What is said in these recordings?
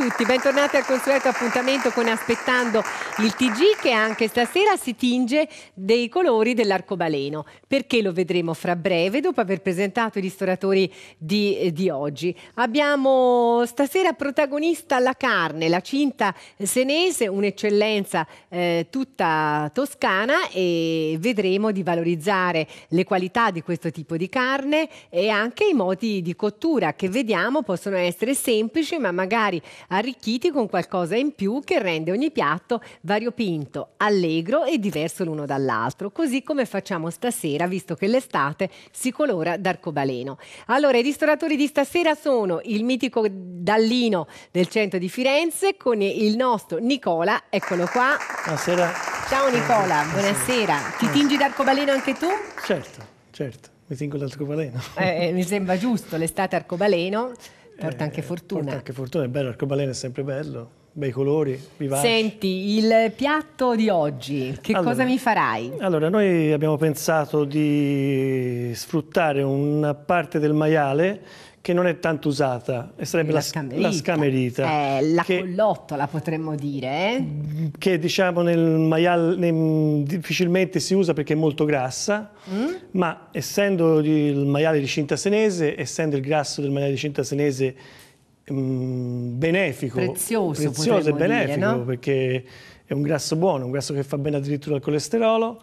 Tutti, bentornati al consueto appuntamento con Aspettando il TG che anche stasera si tinge dei colori dell'arcobaleno. Perché lo vedremo fra breve dopo aver presentato i ristoratori di, eh, di oggi. Abbiamo stasera protagonista la carne, la cinta senese, un'eccellenza eh, tutta toscana e vedremo di valorizzare le qualità di questo tipo di carne e anche i modi di cottura che vediamo possono essere semplici ma magari magari arricchiti con qualcosa in più che rende ogni piatto variopinto, allegro e diverso l'uno dall'altro, così come facciamo stasera, visto che l'estate si colora d'arcobaleno. Allora, i ristoratori di stasera sono il mitico Dallino del centro di Firenze con il nostro Nicola, eccolo qua. Buonasera. Ciao Nicola, buonasera. Ti tingi d'arcobaleno anche tu? Certo, certo, mi tingo l'arcobaleno. Eh, mi sembra giusto, l'estate arcobaleno. Porta anche fortuna. Porta anche fortuna, è bello, l'arcobaleno è sempre bello, bei colori, vivaci. Senti, il piatto di oggi, che allora, cosa mi farai? Allora, noi abbiamo pensato di sfruttare una parte del maiale che non è tanto usata, e sarebbe la, scamerita. La, scamerita eh, la che, collottola potremmo dire. Eh? Che diciamo nel maiale difficilmente si usa perché è molto grassa, mm? ma essendo il maiale di cinta senese, essendo il grasso del maiale di cinta senese mh, mm, benefico, prezioso, prezioso e benefico, dire, no? perché è un grasso buono, un grasso che fa bene addirittura al colesterolo,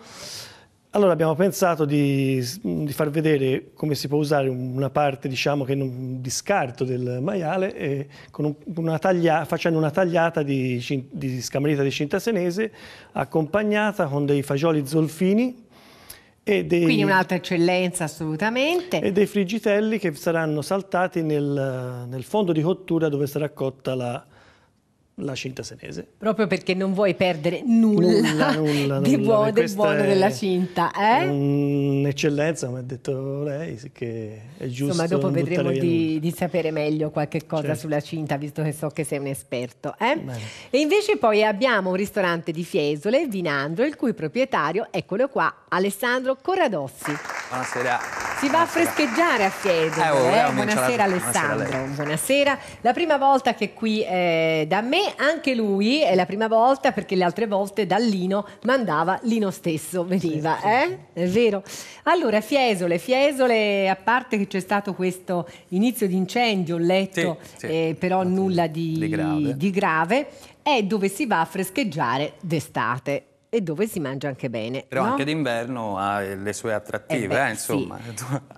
allora abbiamo pensato di, di, far vedere come si può usare una parte diciamo, che non, di scarto del maiale un, una taglia, facendo una tagliata di, di scamarita di cinta senese accompagnata con dei fagioli zolfini e dei, Quindi un'altra eccellenza assolutamente. E dei friggitelli che saranno saltati nel, nel fondo di cottura dove sarà cotta la, la cinta senese. Proprio perché non vuoi perdere nulla, nulla, nulla, di nulla. Buono, del buono della cinta. Eh? Un'eccellenza, come ha detto lei, che è giusto. Insomma, dopo vedremo di, di, sapere meglio qualche cosa certo. sulla cinta, visto che so che sei un esperto. Eh? E invece poi abbiamo un ristorante di Fiesole, Vinandro, il cui proprietario, eccolo qua, Alessandro Corradossi. Buonasera. Si va a frescheggiare a Fiesole. Eh, oh, eh? Buonasera Alessandro. Buonasera, Buonasera. La prima volta che qui eh, da me anche lui è la prima volta perché le altre volte da Lino mandava Lino stesso, veniva, eh? È vero. Allora, Fiesole, Fiesole, a parte che c'è stato questo inizio di incendio, ho letto, sì, sì. Eh, però nulla di, di, grave. di grave, è dove si va a frescheggiare d'estate e dove si mangia anche bene. Però no? anche d'inverno ha le sue attrattive, eh beh, eh, insomma.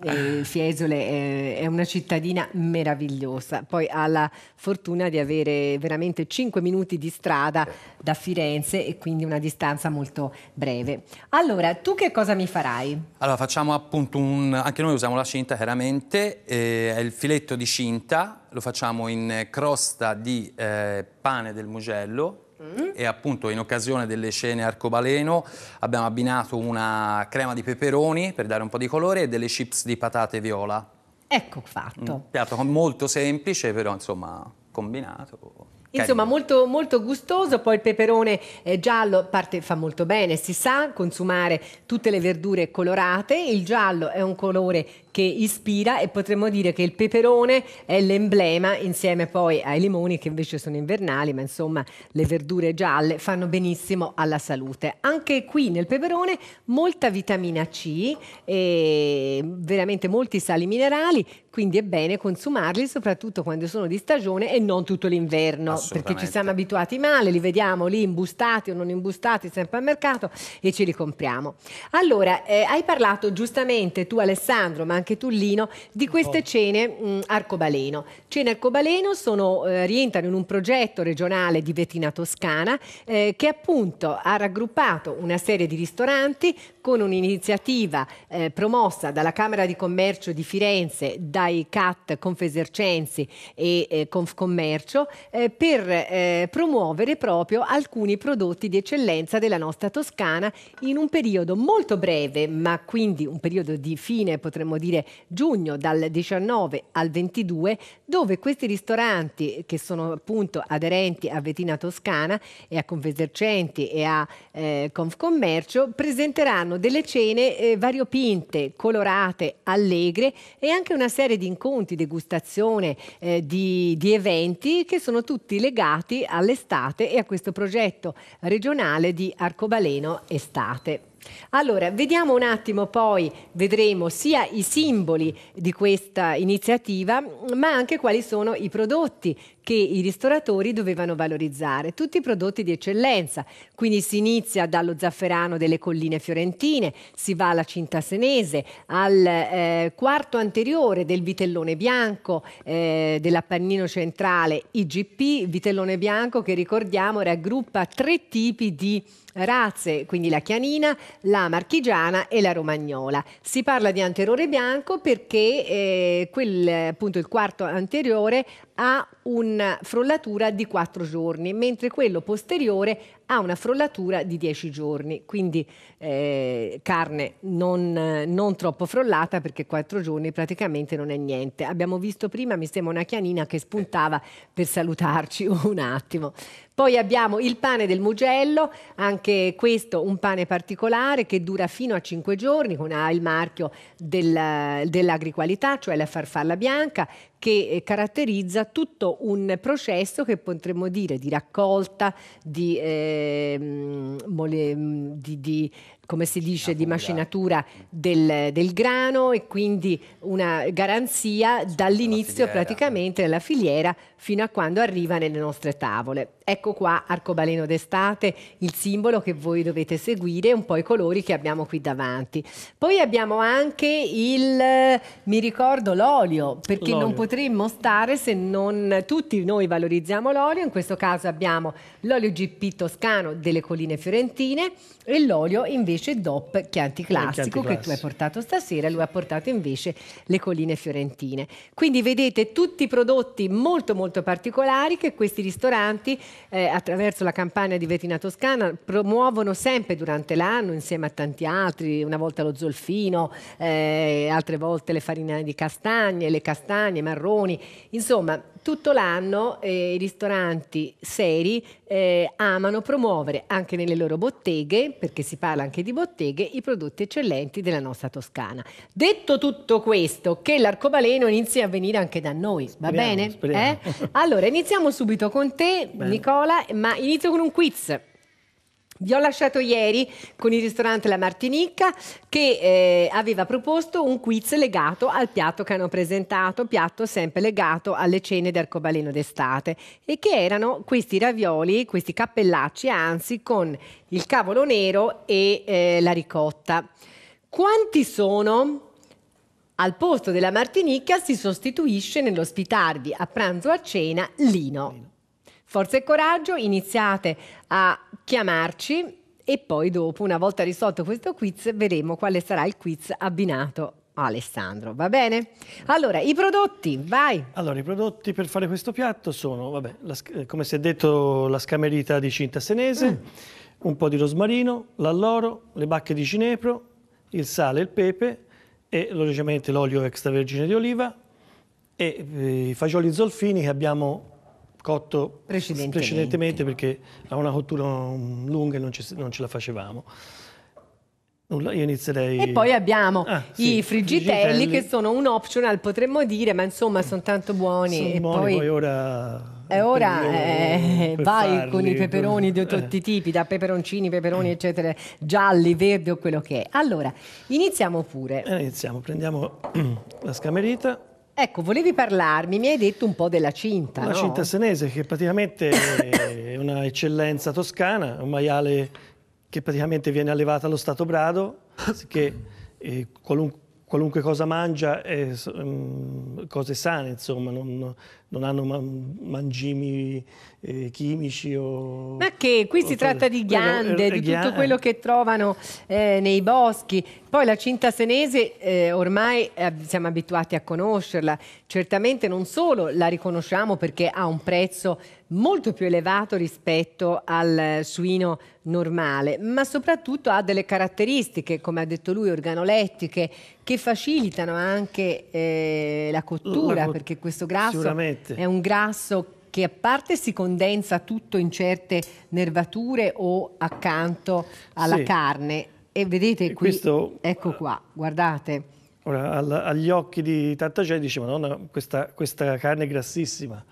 Sì. Fiesole è una cittadina meravigliosa, poi ha la fortuna di avere veramente 5 minuti di strada da Firenze e quindi una distanza molto breve. Allora, tu che cosa mi farai? Allora, facciamo appunto un... anche noi usiamo la cinta chiaramente, eh, è il filetto di cinta, lo facciamo in crosta di eh, pane del Mugello, Mm. e appunto in occasione delle cene arcobaleno abbiamo abbinato una crema di peperoni per dare un po' di colore e delle chips di patate viola. Ecco fatto. Un piatto molto semplice però insomma combinato. Insomma, molto, molto, gustoso, poi il peperone eh, giallo parte, fa molto bene, si sa consumare tutte le verdure colorate, il giallo è un colore che ispira e potremmo dire che il peperone è l'emblema insieme poi ai limoni che invece sono invernali, ma insomma le verdure gialle fanno benissimo alla salute. Anche qui nel peperone molta vitamina C e veramente molti sali minerali, quindi è bene consumarli soprattutto quando sono di stagione e non tutto l'inverno. perché ci siamo abituati male, li vediamo lì imbustati o non imbustati sempre al mercato e ce li compriamo. Allora, eh, hai parlato giustamente tu Alessandro, ma anche tu Lino, di queste cene mh, arcobaleno. Cene arcobaleno sono, eh, rientrano in un progetto regionale di Vetina Toscana eh, che appunto ha raggruppato una serie di ristoranti con un'iniziativa eh, promossa dalla Camera di Commercio di Firenze, dai CAT Confesercensi e eh, Confcommercio eh, per eh, promuovere proprio alcuni prodotti di eccellenza della nostra Toscana in un periodo molto breve, ma quindi un periodo di fine, potremmo dire giugno, dal 19 al 22, dove questi ristoranti che sono appunto aderenti a Vetina Toscana e a Confesercenti e a eh, Confcommercio presenteranno delle cene eh, variopinte, colorate, allegre e anche una serie di incontri, degustazione, eh, di, di eventi che sono tutti legati all'estate e a questo progetto regionale di Arcobaleno Estate. Allora, vediamo un attimo poi, vedremo sia i simboli di questa iniziativa, ma anche quali sono i prodotti che i ristoratori dovevano valorizzare, tutti i prodotti di eccellenza. Quindi si inizia dallo zafferano delle colline fiorentine, si va alla cinta senese, al eh, quarto anteriore del vitellone bianco eh, dell'Appennino centrale IGP, vitellone bianco che ricordiamo raggruppa tre tipi di razze, quindi la chianina, la marchigiana e la romagnola. Si parla di anteriore bianco perché eh, quel, appunto il quarto anteriore ha una frollatura di 4 giorni, mentre quello posteriore ha una frollatura di 10 giorni, quindi eh, carne non, non, troppo frollata perché 4 giorni praticamente non è niente. Abbiamo visto prima, mi sembra una chianina che spuntava per salutarci un attimo. Poi abbiamo il pane del Mugello, anche questo un pane particolare che dura fino a 5 giorni, con il marchio del, dell'agriqualità, cioè la farfalla bianca, che eh, caratterizza tutto un processo che potremmo dire di raccolta, di, eh, mole, di, di come si dice, di macinatura del, del, grano e quindi una garanzia dall'inizio praticamente della filiera fino a quando arriva nelle nostre tavole. Ecco qua arcobaleno d'estate, il simbolo che voi dovete seguire, un po' i colori che abbiamo qui davanti. Poi abbiamo anche il, mi ricordo, l'olio, perché non potremmo stare se non tutti noi valorizziamo l'olio, in questo caso abbiamo l'olio GP toscano delle colline fiorentine e l'olio invece DOP che è anticlassico che tu hai portato stasera, lui ha portato invece le colline fiorentine. Quindi vedete tutti i prodotti molto molto particolari che questi ristoranti eh, attraverso la campagna di Vetina Toscana promuovono sempre durante l'anno insieme a tanti altri, una volta lo zolfino, eh, altre volte le farine di castagne, le castagne, marroni, insomma tutto l'anno eh, i ristoranti seri eh, amano promuovere anche nelle loro botteghe, perché si parla anche di botteghe, i prodotti eccellenti della nostra Toscana. Detto tutto questo, che l'arcobaleno inizi a venire anche da noi, va speriamo, bene? Speriamo. Eh? Allora, iniziamo subito con te, bene. Nicola, ma inizio con un quiz. Vi ho lasciato ieri con il ristorante La Martinica che eh, aveva proposto un quiz legato al piatto che hanno presentato, piatto sempre legato alle cene d'arcobaleno d'estate e che erano questi ravioli, questi cappellacci anzi con il cavolo nero e eh, la ricotta. Quanti sono? Al posto della Martinica si sostituisce nell'ospitarvi a pranzo o a cena Lino. Forza e coraggio, iniziate a chiamarci e poi dopo, una volta risolto questo quiz, vedremo quale sarà il quiz abbinato a Alessandro, va bene? Allora, i prodotti, vai! Allora, i prodotti per fare questo piatto sono, vabbè, la, come si è detto, la scamerita di cinta senese, mm. un po' di rosmarino, l'alloro, le bacche di cinepro, il sale, il pepe e logicamente l'olio extravergine di oliva e eh, i fagioli zolfini che abbiamo cotto precedentemente, precedentemente perché ha una cottura lunga e non, non ce la facevamo. Nulla, io inizierei... E poi abbiamo ah, sì, i frigitelli, frigitelli, che sono un optional, potremmo dire, ma insomma sono tanto buoni. Sono e buoni, poi, poi ora... E ora eh, vai farli, con i peperoni di tutti i tipi, da peperoncini, peperoni, eccetera, gialli, verdi o quello che è. Allora, iniziamo pure. Eh, iniziamo, prendiamo la scamerita. Ecco, volevi parlarmi, mi hai detto un po' della cinta. La no? cinta senese che praticamente è una eccellenza toscana, un maiale che praticamente viene allevato allo Stato Brado, che eh, qualunque qualunque cosa mangia è um, cose sane, insomma, non, non hanno man, mangimi eh, chimici o... Ma che qui si tratta di ghiande, è, è, di tutto quello che trovano eh, nei boschi. Poi la cinta senese eh, ormai eh, siamo abituati a conoscerla, certamente non solo la riconosciamo perché ha un prezzo molto più elevato rispetto al suino normale, ma soprattutto ha delle caratteristiche, come ha detto lui, organolettiche, che facilitano anche eh, la cottura, la perché questo grasso è un grasso che a parte si condensa tutto in certe nervature o accanto alla sì. carne. E vedete qui, questo, ecco qua, guardate. Ora, agli occhi di tanta gente dice, madonna, questa, questa carne è grassissima.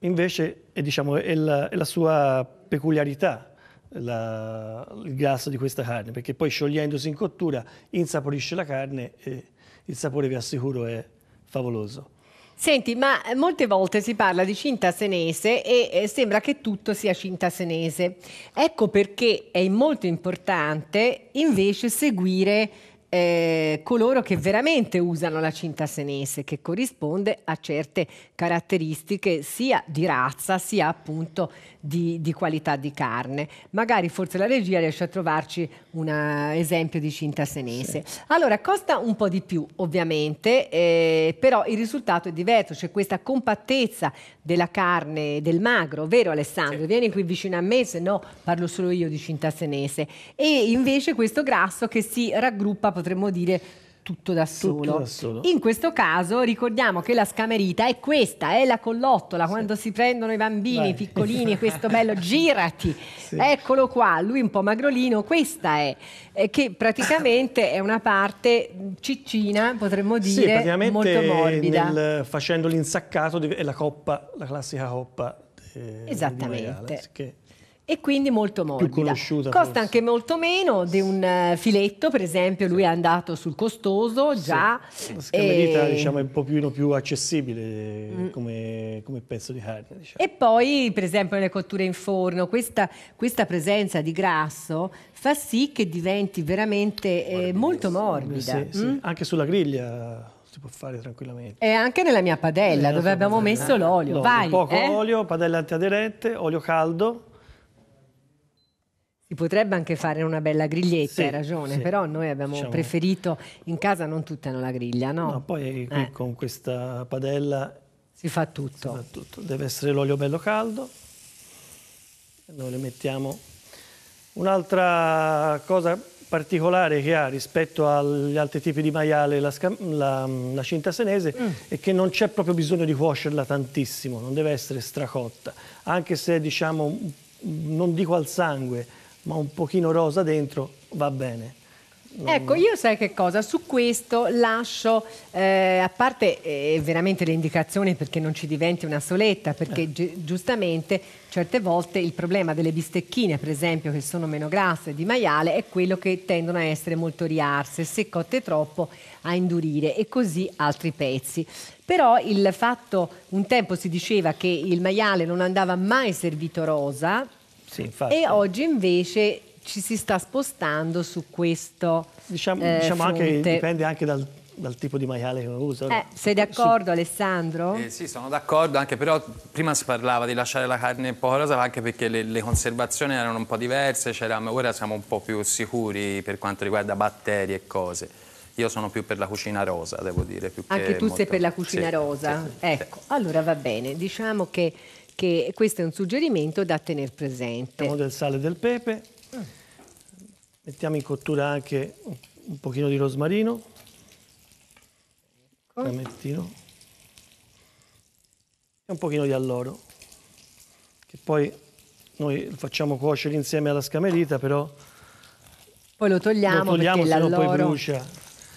Invece è, diciamo, è, la, è la, sua peculiarità, la, il grasso di questa carne, perché poi sciogliendosi in cottura insaporisce la carne e il sapore, vi assicuro, è favoloso. Senti, ma molte volte si parla di cinta senese e sembra che tutto sia cinta senese. Ecco perché è molto importante invece seguire eh, coloro che veramente usano la cinta senese, che corrisponde a certe caratteristiche sia di razza sia appunto di, di qualità di carne. Magari forse la regia riesce a trovarci un esempio di cinta senese. Sì. Allora, costa un po' di più ovviamente, eh, però il risultato è diverso, c'è questa compattezza della carne, del magro, vero Alessandro? Sì. Vieni qui vicino a me, se no parlo solo io di cinta senese. E invece questo grasso che si raggruppa potremmo dire tutto da, tutto da, solo. In questo caso ricordiamo che la scamerita è questa, è la collottola, sì. quando si prendono i bambini Vai. piccolini, questo bello girati, sì. eccolo qua, lui un po' magrolino, questa è, è che praticamente è una parte ciccina, potremmo dire, sì, molto morbida. Nel, facendo l'insaccato è la coppa, la classica coppa. Eh, Esattamente. Che e quindi molto morbida. Costa forse. anche molto meno di un uh, filetto, per esempio, lui è andato sul costoso già. Sì. La scamerita e... diciamo, è un po' più, più accessibile mm. come, come, pezzo di carne. Diciamo. E poi, per esempio, nelle cotture in forno, questa, questa presenza di grasso fa sì che diventi veramente eh, molto morbida. Sì, mm? Anche sulla griglia si può fare tranquillamente. E anche nella mia padella, eh, dove abbiamo padella. messo l'olio. Vai, poco eh? olio, padella antiaderente, olio caldo si potrebbe anche fare una bella griglietta, sì, hai ragione, sì. però noi abbiamo diciamo... preferito, in casa non tutti hanno la griglia, no? No, poi eh. con questa padella si fa tutto. Si fa tutto. Deve essere l'olio bello caldo. Noi le mettiamo. Un'altra cosa particolare che ha rispetto agli altri tipi di maiale, la, la, la cinta senese, mm. è che non c'è proprio bisogno di cuocerla tantissimo, non deve essere stracotta, anche se diciamo, non dico al sangue, ma un pochino rosa dentro va bene. Non... Ecco, io sai che cosa? Su questo lascio, eh, a parte eh, veramente le indicazioni perché non ci diventi una soletta, perché eh. gi- giustamente certe volte il problema delle bistecchine, per esempio, che sono meno grasse di maiale, è quello che tendono a essere molto riarse, se cotte troppo a indurire e così altri pezzi. Però il fatto, un tempo si diceva che il maiale non andava mai servito rosa, sì, e oggi invece ci si sta spostando su questo diciamo, eh, diciamo anche, dipende anche dal, dal tipo di maiale che uno usa. Eh, sei d'accordo su... Alessandro? Eh, sì, sono d'accordo, anche però prima si parlava di lasciare la carne un po' rosa anche perché le, le conservazioni erano un po' diverse, ora siamo un po' più sicuri per quanto riguarda batteri e cose. Io sono più per la cucina rosa, devo dire. anche tu molto... sei per la cucina sì, rosa? Sì, ecco, sì. allora va bene, diciamo che che questo è un suggerimento da tenere presente. Mettiamo del sale e del pepe, mettiamo in cottura anche un pochino di rosmarino, ecco. ramettino e un pochino di alloro, che poi noi lo facciamo cuocere insieme alla scamerita, però poi lo togliamo, lo togliamo perché l'alloro... poi brucia.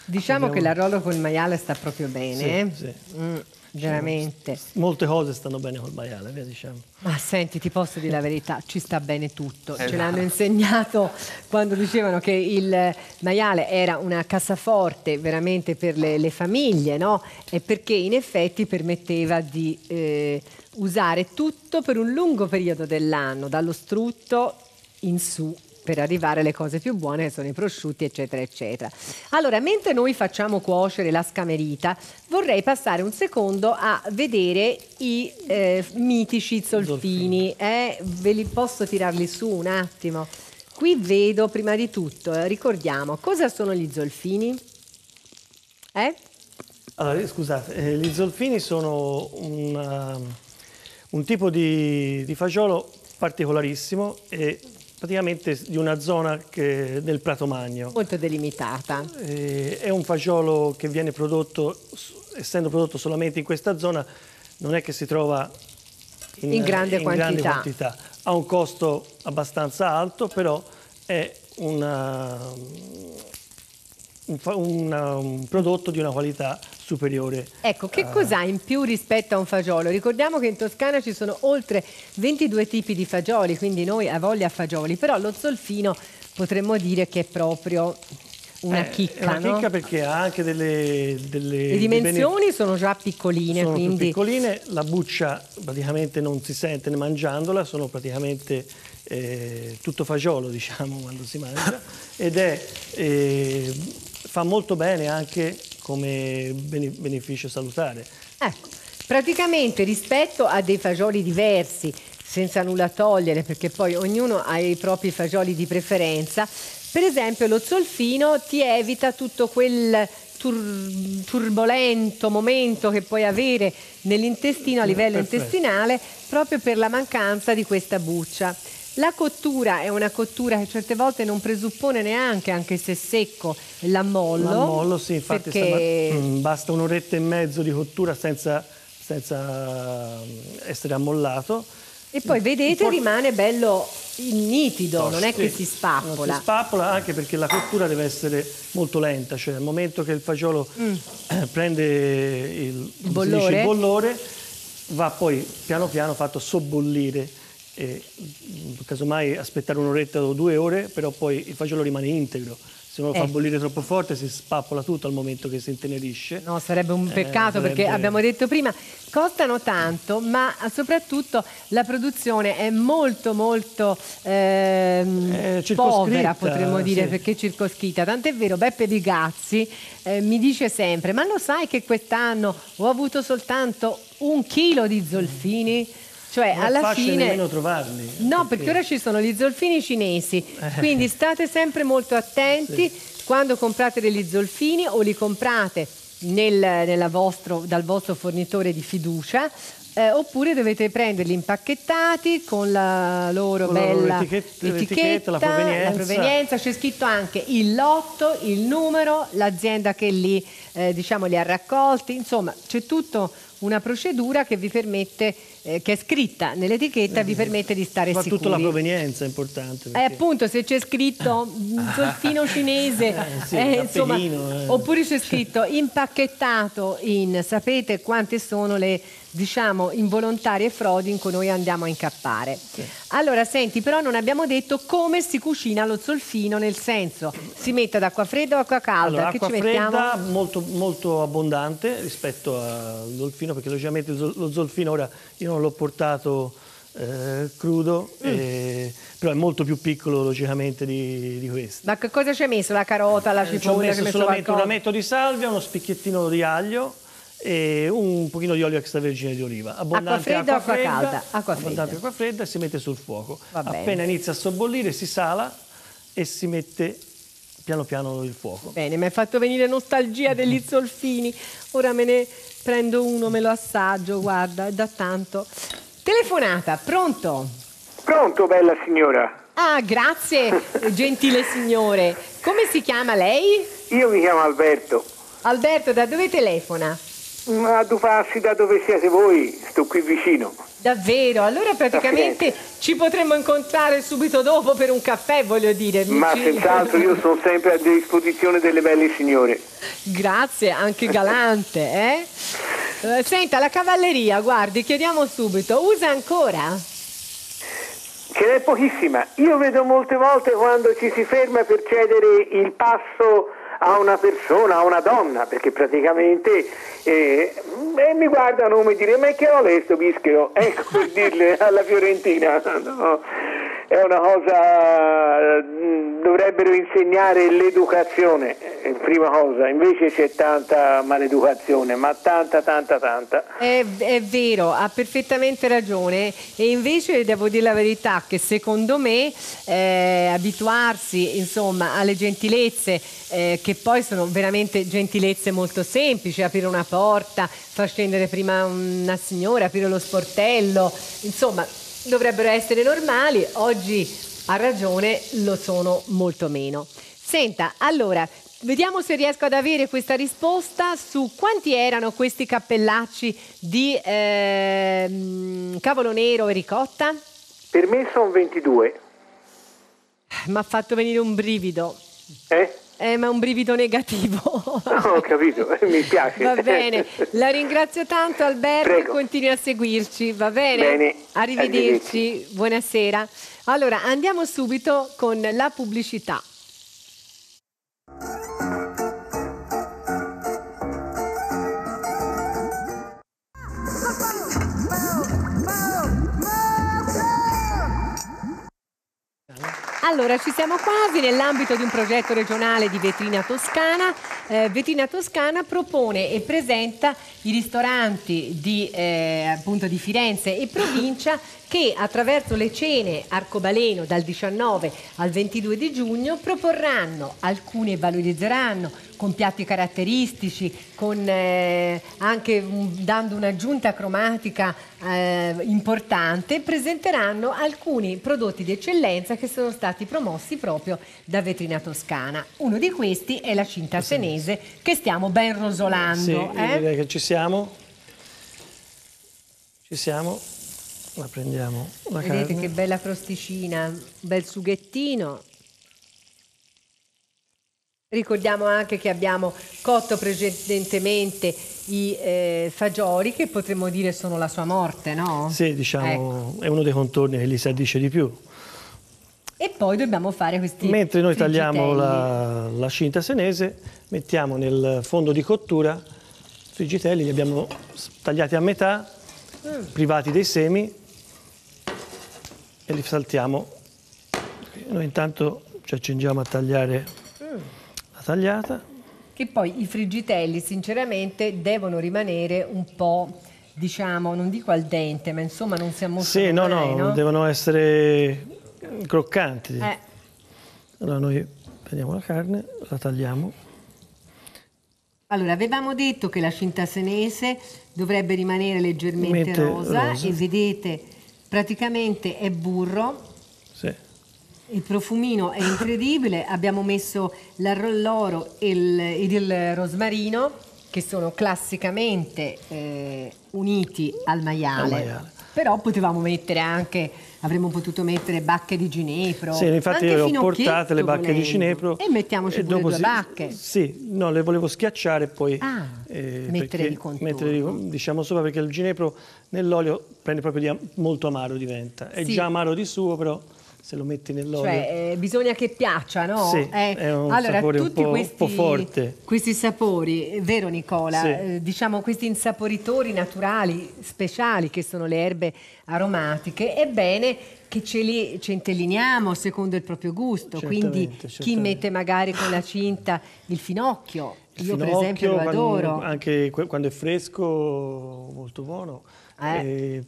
Diciamo Vediamo. che l'arrolo col maiale sta proprio bene. Sì, eh? sì. Mm. Veramente. Molte cose stanno bene col maiale, via diciamo. Ma senti, ti posso dire la verità, ci sta bene tutto. Ce l'hanno insegnato quando dicevano che il maiale era una cassaforte veramente per le, le famiglie, no? E perché in effetti permetteva di eh, usare tutto per un lungo periodo dell'anno, dallo strutto in su per arrivare alle cose più buone che sono i prosciutti eccetera eccetera. Allora mentre noi facciamo cuocere la scamerita vorrei passare un secondo a vedere i eh, mitici zolfini, eh, ve li posso tirarli su un attimo. Qui vedo prima di tutto, eh, ricordiamo, cosa sono gli zolfini? Eh? Allora, scusate, eh, gli zolfini sono una, un tipo di, di fagiolo particolarissimo e praticamente di una zona che, del Prato Magno. Molto delimitata. Eh, è un fagiolo che viene prodotto, essendo prodotto solamente in questa zona, non è che si trova in, in, grande, in quantità. grande, quantità. Ha un costo abbastanza alto, però è una, un, una, un prodotto di una qualità superiore. Ecco, che cos'ha in più rispetto a un fagiolo? Ricordiamo che in Toscana ci sono oltre 22 tipi di fagioli, quindi noi a voglia fagioli, però lo zolfino potremmo dire che è proprio una eh, chicca, È una no? chicca perché ha anche delle... delle Le dimensioni sono già piccoline, sono quindi... piccoline, la buccia praticamente non si sente né mangiandola, sono praticamente eh, tutto fagiolo diciamo quando si mangia ed è, eh, fa molto bene anche come beneficio salutare. Ecco, praticamente rispetto a dei fagioli diversi, senza nulla togliere, perché poi ognuno ha i propri fagioli di preferenza, per esempio lo zolfino ti evita tutto quel tur- turbolento momento che puoi avere nell'intestino a livello Perfetto. intestinale proprio per la mancanza di questa buccia. La cottura è una cottura che certe volte non presuppone neanche, anche se secco, l'ammollo. L'ammollo, sì, infatti perché... sta- mm, basta un'oretta e mezzo di cottura senza, senza mm, essere ammollato. E poi vedete rimane bello nitido, non è che si Non spappola. si spappola anche perché la cottura deve essere molto lenta, cioè al momento che il fagiolo eh, prende il, come si dice, Mm. bollore? il bollore, va poi piano piano fatto sobbollire e mm, casomai aspettare un'oretta o due ore, però poi il fagiolo rimane integro. Se uno lo fa Eh. bollire troppo forte si spappola tutto al momento che si intenerisce. No, sarebbe un peccato Eh, perché sarebbe- abbiamo detto prima, costano tanto, ma soprattutto la produzione è molto molto ehm, Eh, povera, potremmo dire, sì. perché circoscritta. Tant'è vero, Beppe Bigazzi eh, mi dice sempre, ma lo sai che quest'anno ho avuto soltanto un chilo di zolfini? Cioè, Non è alla facile fine... nemmeno trovarli. No, perché ora ci sono gli zolfini cinesi, Eh. quindi state sempre molto attenti quando comprate degli zolfini o li comprate nel- nella vostro- dal vostro fornitore di fiducia. eh, oppure dovete prenderli impacchettati con la loro Con la loro bella etichetta- l'etichetta, la provenienza. provenienza, c'è scritto anche il lotto, il numero, l'azienda che li, eh, diciamo, li ha raccolti, insomma c'è tutta una procedura che vi permette, eh, che è scritta nell'etichetta, vi permette di stare Soprattutto sicuri. la provenienza è importante. Eh, perché- appunto, se c'è scritto zolfino cinese, Eh, sì, eh, insomma, eh. oppure c'è scritto impacchettato in, sapete quante sono le diciamo involontarie frodi in cui noi andiamo a incappare. Allora, senti, però non abbiamo detto come si cucina lo zolfino, nel senso si mette ad acqua fredda o acqua calda? Allora, che acqua ci mettiamo? fredda molto, molto abbondante rispetto al zolfino, perché logicamente lo zolfino ora io non l'ho portato eh, crudo, Mm. eh, però è molto più piccolo logicamente di, di questo. Ma che cosa ci hai messo? La carota, la Eh, Ci ho cipolla, messo solamente un qualcosa? rametto di salvia, uno spicchiettino di aglio e un pochino di olio extravergine di oliva. Abbondante fredda o acqua calda? Acqua abbondante fredda. acqua fredda e si mette sul fuoco. Appena inizia a sobbollire si sala e si mette piano piano il fuoco. Bene, mi hai fatto venire nostalgia degli zolfini. Ora me ne prendo uno, me lo assaggio, guarda, è da tanto. Telefonata, pronto? Pronto, bella signora? Ah, grazie, gentile signore. Come si chiama lei? Io mi chiamo Alberto. Alberto, da dove telefona? A Dufassi, da dove siete voi, sto qui vicino. Davvero? Allora praticamente ci potremmo incontrare subito dopo per un caffè, voglio dire. mi Ma senz'altro io sono sempre a disposizione delle belle signore. Grazie, anche galante, eh? Eh, Senta, la cavalleria, guardi, chiediamo subito, usa ancora? Ce n'è pochissima. Io vedo molte volte quando ci si ferma per cedere il passo a una persona, a una donna, perché praticamente eh, e mi guardano come dire ma che ho letto bischero? Ecco per dirle alla Fiorentina. No, è una cosa, mm, dovrebbero insegnare l'educazione, eh, prima cosa, invece c'è tanta maleducazione, ma tanta, tanta, tanta. È, è vero, ha perfettamente ragione e invece devo dire la verità che secondo me eh, abituarsi insomma alle gentilezze eh, che poi sono veramente gentilezze molto semplici, aprire una porta, far scendere prima una signora, aprire lo sportello, insomma dovrebbero essere normali, oggi ha ragione, lo sono molto meno. Senta, allora, vediamo se riesco ad avere questa risposta su quanti erano questi cappellacci di ehm, cavolo nero e ricotta? Per me sono 22. Mi ha fatto venire un brivido. Eh? Eh, ma un brivido negativo. No, ho capito, mi piace. Va bene, la ringrazio tanto Alberto, Prego. continui a seguirci, va bene? Bene, Arrivederci, arrivederci. buonasera. Allora, andiamo subito con la pubblicità. Allora, ci siamo quasi nell'ambito di un progetto regionale di Vetrina Toscana. Eh, Vetrina Toscana propone e presenta i ristoranti di, eh, appunto di Firenze e provincia che attraverso le cene arcobaleno dal 19 al 22 di giugno proporranno, alcune valorizzeranno con piatti caratteristici, con, eh, anche mm, dando un'aggiunta cromatica eh, importante, presenteranno alcuni prodotti di eccellenza che sono stati promossi proprio da Vetrina Toscana. Uno di questi è la cinta senese che stiamo ben rosolando. Sì, eh? direi che ci siamo. Ci siamo. La prendiamo la Vedete carne. che bella crosticina, bel sughettino. Ricordiamo anche che abbiamo cotto precedentemente i eh, fagioli che potremmo dire sono la sua morte, no? Sì, diciamo, Ecco. è uno dei contorni che gli si addice di più. E poi dobbiamo fare questi Mentre noi tagliamo friggitelli. la, la cinta senese, mettiamo nel fondo di cottura i friggitelli, li abbiamo tagliati a metà, Mm. privati dei semi e li saltiamo. Noi intanto ci accingiamo a tagliare Mm. la tagliata. Che poi i friggitelli sinceramente devono rimanere un po', diciamo, non dico al dente, ma insomma non si ammossano Sì, no, mai, no, devono essere croccanti. Eh, Allora noi prendiamo la carne, la tagliamo. Allora, avevamo detto che la cinta senese dovrebbe rimanere leggermente Mente rosa, rosa. e vedete praticamente è burro, Sì. il profumino è incredibile, abbiamo messo l'arrolloro e il, ed il rosmarino che sono classicamente eh, uniti al maiale. Al maiale. Però potevamo mettere anche, avremmo potuto mettere bacche di ginepro. Sì, infatti io le ho portate le bacche di volendo. ginepro. E mettiamoci e dopo due si- bacche. Sì, no, le volevo schiacciare e poi Ah, eh, mettere di contorno. mettere di- diciamo sopra perché il ginepro nell'olio prende proprio di molto amaro diventa. È Sì. già amaro di suo, però se lo metti nell'olio Cioè, eh, bisogna che piaccia, no? Sì, è un sapore un tutti po'- questi, un po' forte. Questi sapori, è vero Nicola, Sì. eh, diciamo questi insaporitori naturali, speciali, che sono le erbe aromatiche, è bene che ce li centelliniamo secondo il proprio gusto. Quindi Certamente, chi certamente. mette magari con la cinta il finocchio, Il io per finocchio, esempio lo quando- adoro, Anche que- quando è fresco, molto buono. Eh.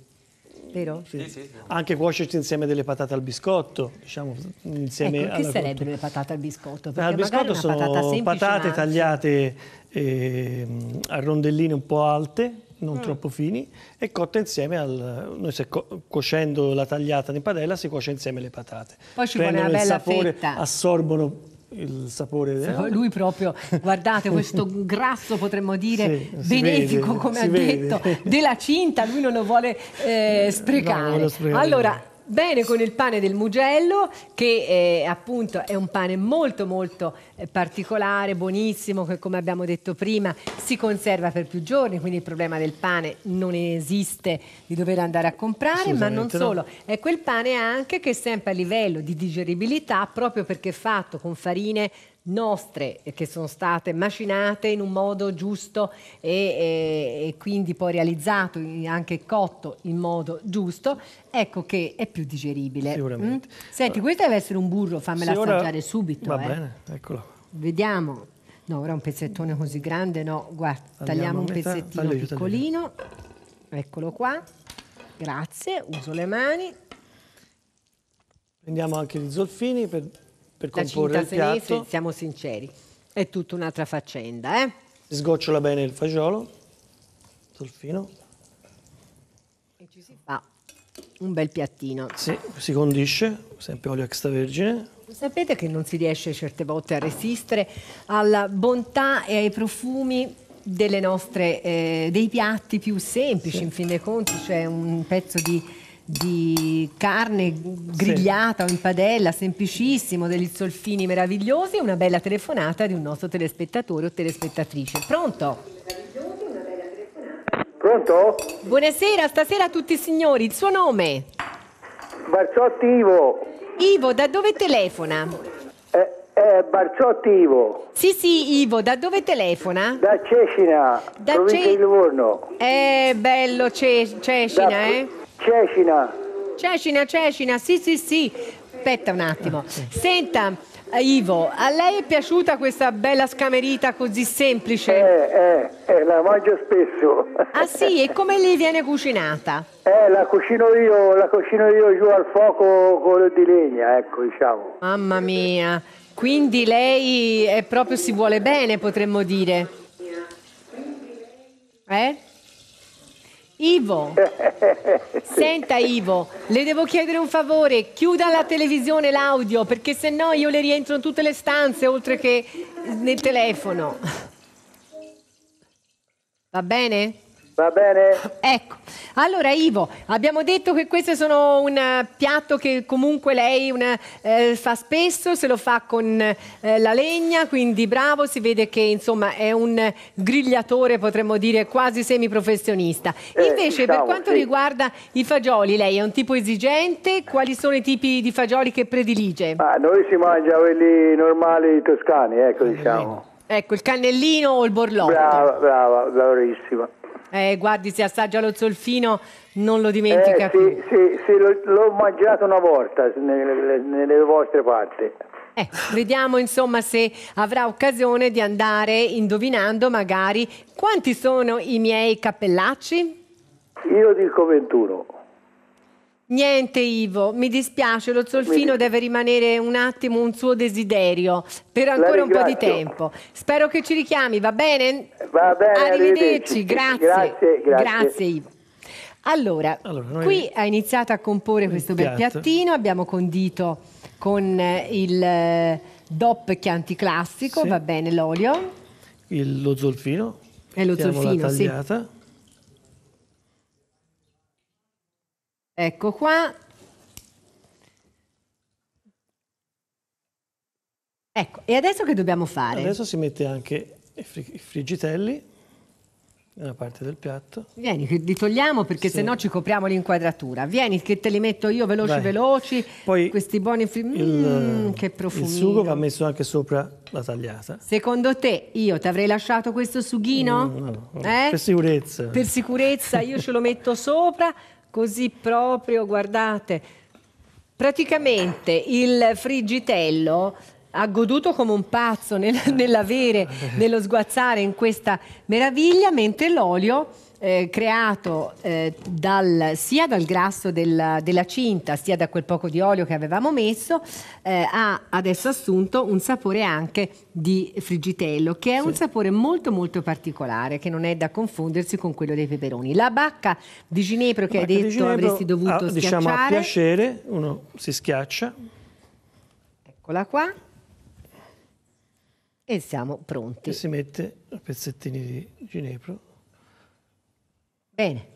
Vero? sì. Anche cuocersi insieme delle patate al biscotto, diciamo, insieme Ecco, che sarebbero le patate al biscotto? Al Perché magari biscotto una patata sono semplice, patate tagliate ehm, a rondelline un po' alte, Mm. non troppo fini, e cotte insieme al... Noi se co- cuocendo la tagliata in padella si cuoce insieme le patate. Poi ci vuole Prendono una il bella sapore, fetta. assorbono il sapore del... Lui proprio, guardate, questo grasso potremmo dire Sì, benefico, vede, come ha vede. detto, della cinta, lui non lo vuole eh, sprecare. No, non lo sprecare. allora, bene con il pane del Mugello che eh, appunto è un pane molto molto eh, particolare, buonissimo, che come abbiamo detto prima si conserva per più giorni, quindi il problema del pane non esiste di dover andare a comprare, ma non solo, no. è quel pane anche che è sempre a livello di digeribilità proprio perché è fatto con farine nostre che sono state macinate in un modo giusto e, e, e, quindi poi realizzato anche cotto in modo giusto, ecco che è più digeribile. Sicuramente. Mm? Senti, questo deve essere un burro, fammela sì, assaggiare subito. Va eh. bene, eccolo. Vediamo. No, ora un pezzettone così grande, no, guarda, tagliamo, un pezzettino taglio, piccolino. Taglio. Eccolo qua. Grazie, uso le mani. Prendiamo anche gli zolfini per per la comporre il piatto. Siamo sinceri, è tutta un'altra faccenda. Eh? Sgocciola bene il fagiolo, zolfino. E ci si fa un bel piattino. Sì, si condisce, sempre olio extravergine. Sapete che non si riesce certe volte a resistere alla bontà e ai profumi delle nostre, eh, dei piatti più semplici, sì. in fin dei conti c'è un pezzo di di carne grigliata sì. o in padella, semplicissimo, degli zolfini meravigliosi e una bella telefonata di un nostro telespettatore o telespettatrice. Pronto? Pronto? Buonasera, stasera a tutti i signori, il suo nome? Barziotti Ivo. Ivo, da dove telefona? Eh, eh, Barziotti Ivo. Sì, sì, Ivo, da dove telefona? Da Cecina, da provincia Ce... di Livorno. Eh, bello Ce... Cecina, da... eh? Cecina. Cecina, Cecina, sì, sì, sì. Aspetta un attimo. Senta, Ivo, a lei è piaciuta questa bella scamerita così semplice? Eh, eh, eh, la mangio spesso. Ah sì, e come le viene cucinata? Eh, la cucino io, la cucino io giù al fuoco con di legna, ecco, diciamo. Mamma mia, quindi lei è proprio si vuole bene, potremmo dire. Eh? Ivo, senta Ivo, le devo chiedere un favore, chiuda la televisione l'audio perché se no io le rientro in tutte le stanze oltre che nel telefono. Va bene? Va bene. Ecco, allora Ivo, abbiamo detto che questo sono un piatto che comunque lei una, eh, fa spesso, se lo fa con eh, la legna, quindi bravo, si vede che insomma è un grigliatore, potremmo dire quasi semiprofessionista. Eh, Invece diciamo, per quanto sì. riguarda i fagioli, lei è un tipo esigente, quali sono i tipi di fagioli che predilige? Ah, noi si mangia quelli normali toscani, ecco diciamo. Ecco, il cannellino o il borlotto? Brava, brava, bravissima. Eh, guardi, se assaggia lo zolfino non lo dimentica eh, più. Sì, sì, l'ho, l'ho, mangiato una volta nelle, nelle vostre parti. Eh, vediamo insomma se avrà occasione di andare indovinando magari quanti sono i miei cappellacci? Io dico 21. Niente Ivo, mi dispiace, lo zolfino mi... deve rimanere un attimo un suo desiderio per ancora un po' di tempo. Spero che ci richiami, va bene? Va bene. Arrivederci, arrivederci. Grazie. Grazie, grazie. grazie Ivo. Allora, allora qui ha iniziato a comporre questo bel piattino, abbiamo condito con il DOP Chianti classico, sì. va bene l'olio. Il, lo zolfino. E lo zolfino, sì. Ecco qua. Ecco, e adesso che dobbiamo fare? Adesso si mette anche i frigitelli nella parte del piatto. Vieni, li togliamo perché sì. sennò ci copriamo l'inquadratura. Vieni che te li metto io veloci Vai. veloci. Poi questi buoni fri... il, mm, che profumino. Il sugo va messo anche sopra la tagliata. Secondo te io ti avrei lasciato questo sughino? Mm, no, no. Eh? Per sicurezza. Per sicurezza io ce lo metto sopra così proprio, guardate, praticamente il friggitello ha goduto come un pazzo nel, nell'avere, nello sguazzare in questa meraviglia, mentre l'olio eh, creato eh, dal, sia dal grasso della, della, cinta sia da quel poco di olio che avevamo messo eh, ha adesso assunto un sapore anche di friggitello che è sì. un sapore molto molto particolare che non è da confondersi con quello dei peperoni. La bacca di ginepro che hai detto ginepro, avresti dovuto a, schiacciare diciamo a piacere uno si schiaccia. Eccola qua. E siamo pronti. E si mette pezzettini di ginepro Bene.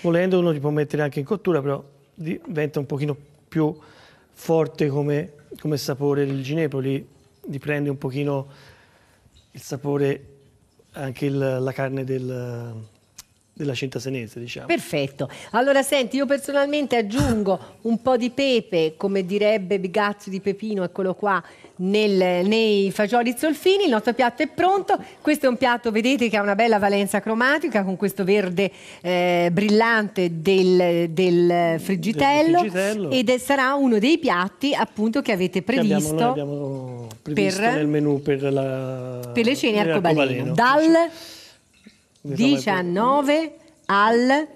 Volendo uno li può mettere anche in cottura, però diventa un pochino più forte come, come sapore del ginepro, lì riprende un pochino il sapore anche il, la carne del, della cinta senese, diciamo. Perfetto. Allora, senti, io personalmente aggiungo un po' di pepe, come direbbe Bigazzi di Pepino, eccolo qua, nel, nei fagioli zolfini. Il nostro piatto è pronto. Questo è un piatto, vedete, che ha una bella valenza cromatica con questo verde eh, brillante del, del, frigitello. ed è, sarà uno dei piatti appunto che avete previsto, che abbiamo, previsto per, nel menù per, la, per le cene arcobaleno. Dal 19 al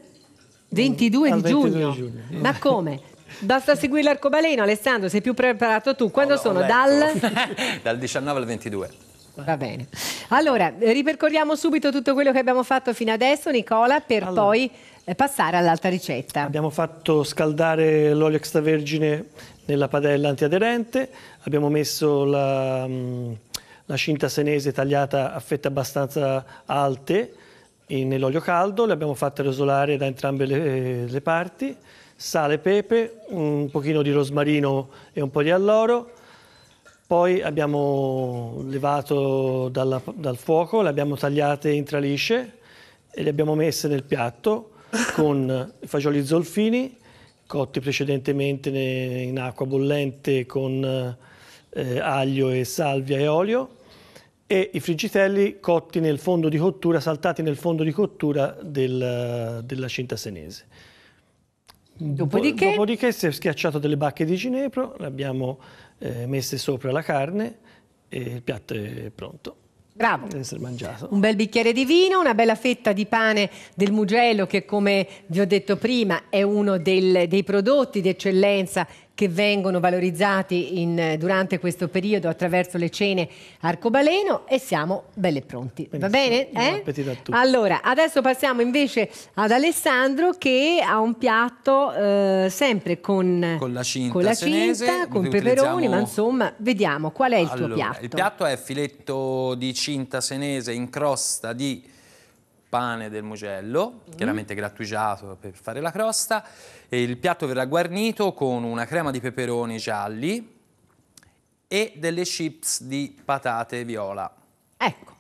22 al di 22 giugno. Di giugno. Ma come? Basta seguire l'arcobaleno, Alessandro, sei più preparato tu. Quando ho, sono? Ho Dal... Dal 19 al 22. Va bene. Allora, ripercorriamo subito tutto quello che abbiamo fatto fino adesso, Nicola, per allora, poi eh, passare all'altra ricetta. Abbiamo fatto scaldare l'olio extravergine nella padella antiaderente, abbiamo messo la, mm, la cinta senese tagliata a fette abbastanza alte, nell'olio caldo, le abbiamo fatte rosolare da entrambe le, le, parti, sale, pepe, un pochino di rosmarino e un po' di alloro, poi abbiamo levato dalla, dal fuoco, le abbiamo tagliate in tralisce e le abbiamo messe nel piatto con i fagioli zolfini cotti precedentemente in acqua bollente con eh, aglio e salvia e olio e i frigitelli cotti nel fondo di cottura, saltati nel fondo di cottura del, della cinta senese. Dopodiché? Dopodiché si è schiacciato delle bacche di ginepro, le abbiamo eh, messe sopra la carne e il piatto è pronto. Bravo. Essere mangiato. Un bel bicchiere di vino, una bella fetta di pane del Mugello che come vi ho detto prima è uno del, dei prodotti d'eccellenza che vengono valorizzati in, durante questo periodo attraverso le cene arcobaleno e siamo belli pronti. Benissimo. Va bene? Eh? Allora, adesso passiamo invece ad Alessandro che ha un piatto eh, sempre con, con la cinta, con, la cinta, con peperoni, ma insomma, vediamo qual è il allora, tuo piatto. Il piatto è filetto di cinta senese in crosta di pane del Mugello, mm. chiaramente grattugiato per fare la crosta, e il piatto verrà guarnito con una crema di peperoni gialli e delle chips di patate viola. Ecco,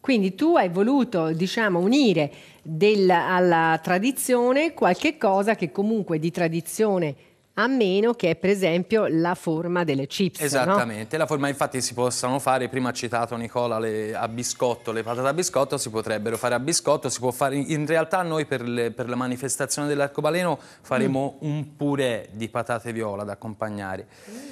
quindi tu hai voluto, diciamo, unire del, alla tradizione qualche cosa che comunque di tradizione a meno che per esempio la forma delle chips. Esattamente, no? la forma infatti si possono fare, prima ha citato Nicola le, a biscotto, le patate a biscotto si potrebbero fare a biscotto, si può fare, in realtà noi per, le, per la manifestazione dell'arcobaleno faremo mm. un purè di patate viola da accompagnare,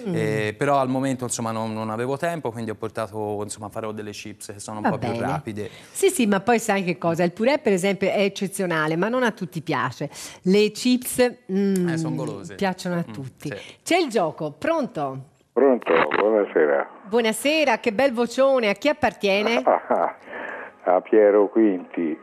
mm. eh, però al momento insomma non, non, avevo tempo quindi ho portato, insomma farò delle chips che sono un Va po' bene. più rapide. Sì sì, ma poi sai che cosa, il purè per esempio è eccezionale ma non a tutti piace, le chips mm, eh, sono golose. piacciono piacciono a mm, tutti. Mm, sì. C'è il gioco, pronto? Pronto, buonasera. Buonasera, che bel vocione, a chi appartiene? a Piero Quinti.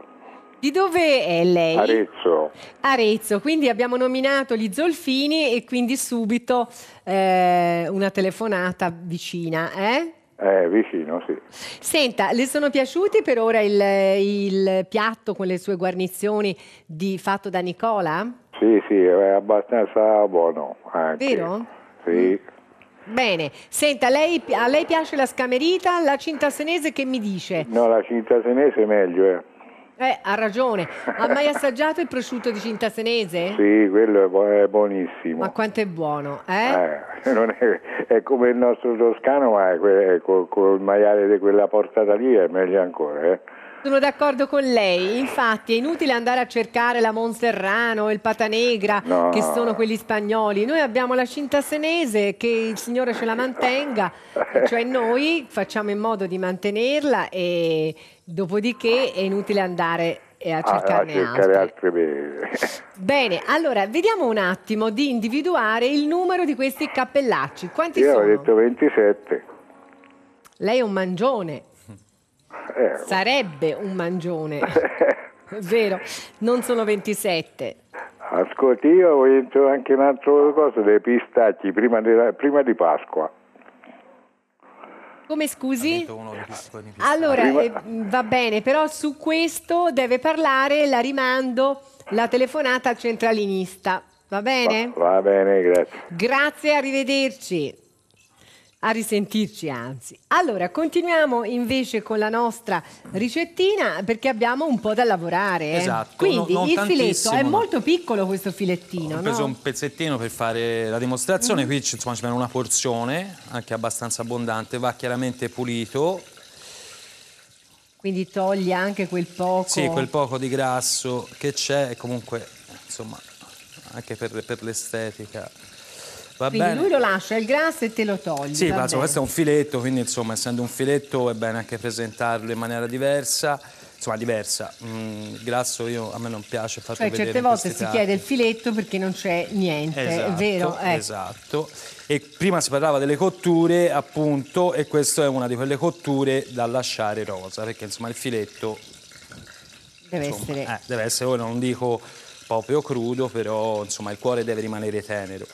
Di dove è lei? Arezzo. Arezzo, quindi abbiamo nominato gli Zolfini e quindi subito eh, una telefonata vicina, eh? Eh, vicino, sì. Senta, le sono piaciuti per ora il, il piatto con le sue guarnizioni di, fatto da Nicola? Sì, sì, è abbastanza buono. Anche. Vero? Sì. Bene, senta, lei, a lei piace la scamerita, la cinta senese che mi dice? No, la cinta senese è meglio, eh. Eh, ha ragione. Ha mai assaggiato il prosciutto di cinta senese? Sì, quello è, buonissimo. Ma quanto è buono, eh? eh è, è, come il nostro toscano, ma è, col, col maiale di quella portata lì è meglio ancora, eh? Sono d'accordo con lei, infatti è inutile andare a cercare la Monserrano, il Patanegra, no. che sono quelli spagnoli. Noi abbiamo la cinta senese, che il Signore ce la mantenga, cioè noi facciamo in modo di mantenerla e dopodiché è inutile andare a cercarne a, a cercare altre. altre Bene, allora vediamo un attimo di individuare il numero di questi cappellacci. Quanti Io sono? Io ho detto 27. Lei è un mangione. Eh. Sarebbe un mangione, vero? Non sono 27. Ascolti, io ho detto anche un'altra cosa dei pistacchi prima di, prima di Pasqua. Come scusi? Allora, prima... eh, va bene, però su questo deve parlare, la rimando, la telefonata al centralinista. Va bene? Va, va bene, grazie. Grazie, arrivederci. A risentirci anzi. Allora, continuiamo invece con la nostra ricettina perché abbiamo un po' da lavorare. eh. Esatto, Quindi no- il filetto è no. molto piccolo questo filettino, Ho preso no? un pezzettino per fare la Mm. dimostrazione, qui ci- insomma ci viene una porzione, anche abbastanza abbondante, va chiaramente pulito, Quindi toglie anche quel poco. sì, quel poco di grasso che c'è, e comunque insomma anche per, per l'estetica. Va Quindi bene? lui lo lascia il grasso e te lo togli. Sì, ma questo è un filetto, quindi insomma, essendo un filetto è bene anche presentarlo in maniera diversa. Insomma, diversa. Mm, il grasso io, a me non piace farlo Cioè, certe volte si chiede il filetto perché non c'è niente, Esatto, è vero? Ecco. esatto. E prima si parlava delle cotture, appunto, e questa è una di quelle cotture da lasciare rosa, perché insomma il filetto Deve insomma, essere... eh, deve essere, ora non dico proprio crudo, però insomma il cuore deve rimanere tenero.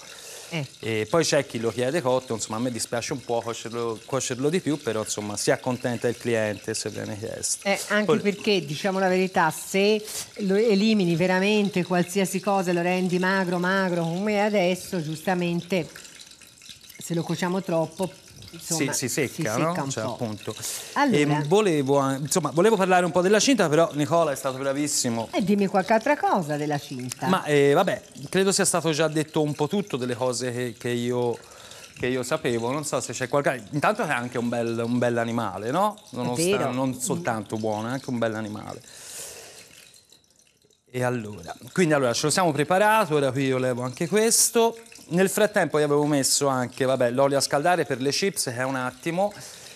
Eh. E poi c'è chi lo chiede cotto, insomma a me dispiace un po' cuocerlo, cuocerlo di più, però insomma si accontenta il cliente se viene chiesto. Eh, anche Poi- perché, diciamo la verità, se lo elimini veramente qualsiasi cosa, lo rendi magro, magro come adesso, giustamente se lo cuociamo troppo, insomma, sì, si secca, no? un Cioè, appunto. Allora. E volevo, insomma, volevo parlare un po' della cinta, però Nicola è stato bravissimo. E dimmi qualche altra cosa della cinta. Ma eh, vabbè, credo sia stato già detto un po' tutto delle cose che, che io, che io sapevo. Non so se c'è qualche. Intanto è anche un bel, un bel animale, no? Vero. non soltanto buono, è anche un bel animale. E allora, quindi allora ce lo siamo preparato, ora qui io levo anche questo. Nel frattempo io avevo messo anche vabbè, l'olio a scaldare per le chips, che è un attimo,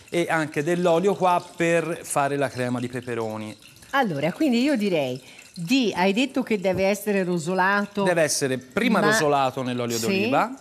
e anche dell'olio qua per fare la crema di peperoni. Allora, quindi io direi di, hai detto che deve essere rosolato. Deve essere prima ma- rosolato nell'olio Sì. d'oliva,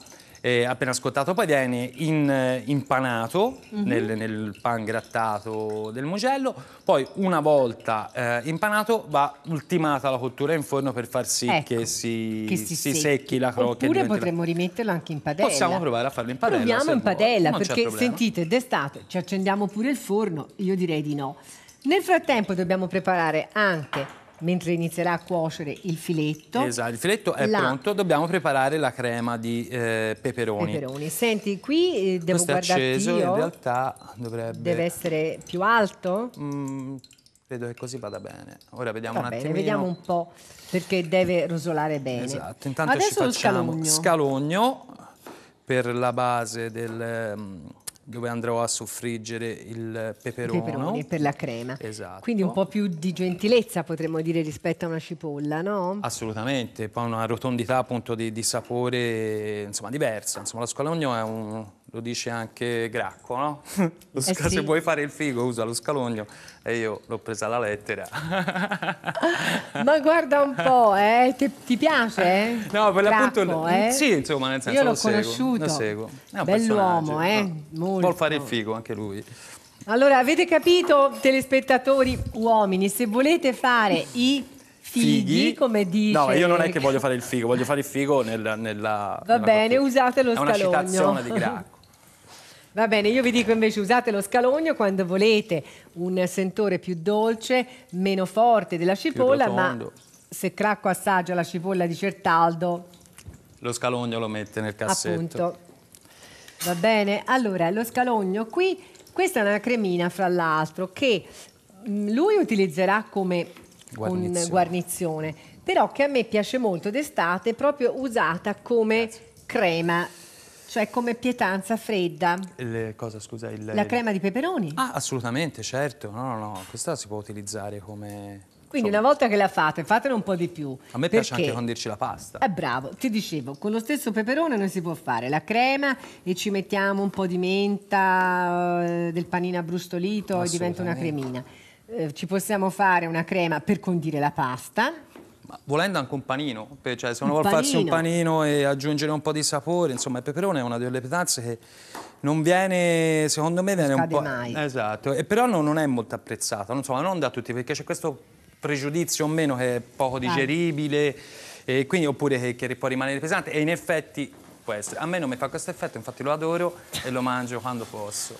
eh, appena scottato, poi viene in- eh, impanato Mhm. nel, nel pan grattato del mugello, poi una volta eh, impanato va ultimata la cottura in forno per far sì Ecco, che, si, che si si secchi. secchi la crocchia. Oppure potremmo rimetterlo anche in padella. Possiamo provare a farlo in padella, Proviamo in padella, perché sentite, d'estate ci accendiamo pure il forno, io direi di no. Nel frattempo dobbiamo preparare anche, mentre inizierà a cuocere il filetto, Esatto, il filetto è la- pronto, dobbiamo preparare la crema di eh, peperoni. peperoni. Senti, qui eh, devo Questo guardarti acceso, io. in realtà dovrebbe... Deve essere più alto? Mm, credo che così vada bene. Ora vediamo Va un bene, attimino. vediamo un po' perché deve rosolare bene. Esatto, intanto Adesso ci facciamo scalogno. scalogno per la base del, ehm, dove andrò a soffriggere il peperone. peperoni per la crema. Esatto. Quindi un po' più di gentilezza potremmo dire rispetto a una cipolla, no? Assolutamente, poi una rotondità appunto di, di sapore insomma diversa. Insomma, lo scalogno è un, lo dice anche Gracco, no? Eh sì. Se vuoi fare il figo usa lo scalogno e io l'ho presa alla lettera. Ma guarda un po', eh? Ti, ti piace? Eh? No, per l'appunto Gracco, eh? sì, insomma, nel senso Io l'ho lo seguo, conosciuto. lo seguo. È un Bell'uomo, eh? no. Molto. Vuol fare il figo anche lui. Allora, avete capito, telespettatori uomini, se volete fare i fighi, come dice... No, io non è che voglio fare il figo, voglio fare il figo nel- nella. Va nella bene, cottura. usate lo È una scalogno. citazione di Gracco. Va bene, io vi dico invece usate lo scalogno quando volete un sentore più dolce, meno forte della cipolla, ma se Cracco assaggia la cipolla di Certaldo, Lo scalogno lo mette nel cassetto. appunto. Va bene? Allora, lo scalogno qui, questa è una cremina fra l'altro che mm, lui utilizzerà come Guarnizione. guarnizione, però che a me piace molto d'estate proprio usata come crema, cioè come pietanza fredda. Il- cosa, scusa? Il, La crema di peperoni. Ah, assolutamente, certo. No, no, no, questa si può utilizzare come. Quindi una volta che la fate, fatene un po' di più. A me piace perché- anche condirci la pasta. Eh, bravo, ti dicevo, con lo stesso peperone noi si può fare la crema e ci mettiamo un po' di menta, eh, del panino abbrustolito e diventa una cremina. Eh, ci possiamo fare una crema per condire la pasta. Ma volendo anche un panino, cioè se uno Un vuole farsi un panino. e aggiungere un po' di sapore, insomma il peperone è una delle pietanze che non viene, secondo me viene un scade po'... mai. Esatto, e però non, non è molto apprezzato, non, insomma, non da tutti, perché c'è questo pregiudizio o meno che è poco digeribile, e quindi, oppure che, che può rimanere pesante, e in effetti può essere. A me non mi fa questo effetto, infatti lo adoro e lo mangio quando posso.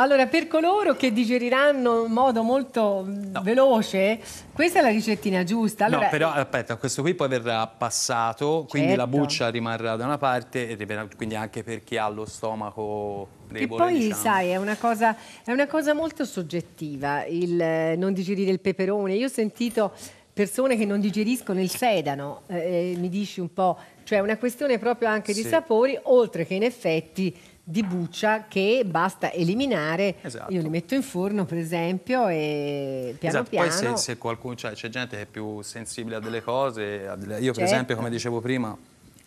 Allora, per coloro che digeriranno in modo molto no. veloce, questa è la ricettina giusta. Allora... No, però aspetta, questo qui poi verrà passato, quindi certo. la buccia rimarrà da una parte, quindi anche per chi ha lo stomaco debole. E poi, diciamo. sai, è una, cosa, è una cosa molto soggettiva il eh, non digerire il peperone. Io ho sentito persone che non digeriscono il sedano, eh, eh mi dici un po', cioè è una questione proprio anche di sapori, oltre che in effetti di buccia che basta eliminare. Esatto. Io li metto in forno, per esempio, e piano esatto. piano. Poi se, se qualcuno, cioè, c'è gente che è più sensibile a delle cose, io per certo. esempio, come dicevo prima,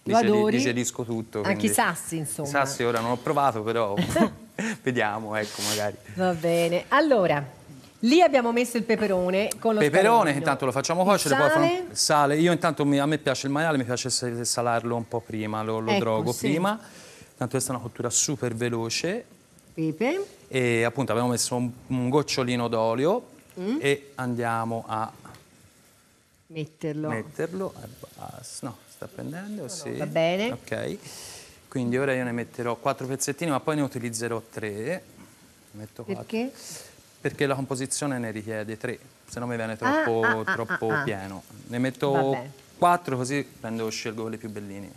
digeri, digerisco tutto. Anche i sassi, insomma. I sassi ora non ho provato, però vediamo, ecco, magari. Va bene. Allora, lì abbiamo messo il peperone con lo Peperone, intanto lo facciamo cuocere, poi fare sale. Io intanto mi, a me piace il maiale, mi piace salarlo un po' prima, lo, lo ecco, drogo sì. prima tanto questa è una cottura super veloce. Pepe. E appunto abbiamo messo un, un gocciolino d'olio mm. e andiamo a metterlo. Metterlo, no, sta prendendo, no, sì. Va bene. Ok, quindi ora io ne metterò quattro pezzettini, ma poi ne utilizzerò tre. Metto Perché? Perché la composizione ne richiede tre, se no mi viene troppo, ah, ah, troppo ah, ah, ah. pieno. Ne metto quattro così prendo, scelgo quelli più bellini.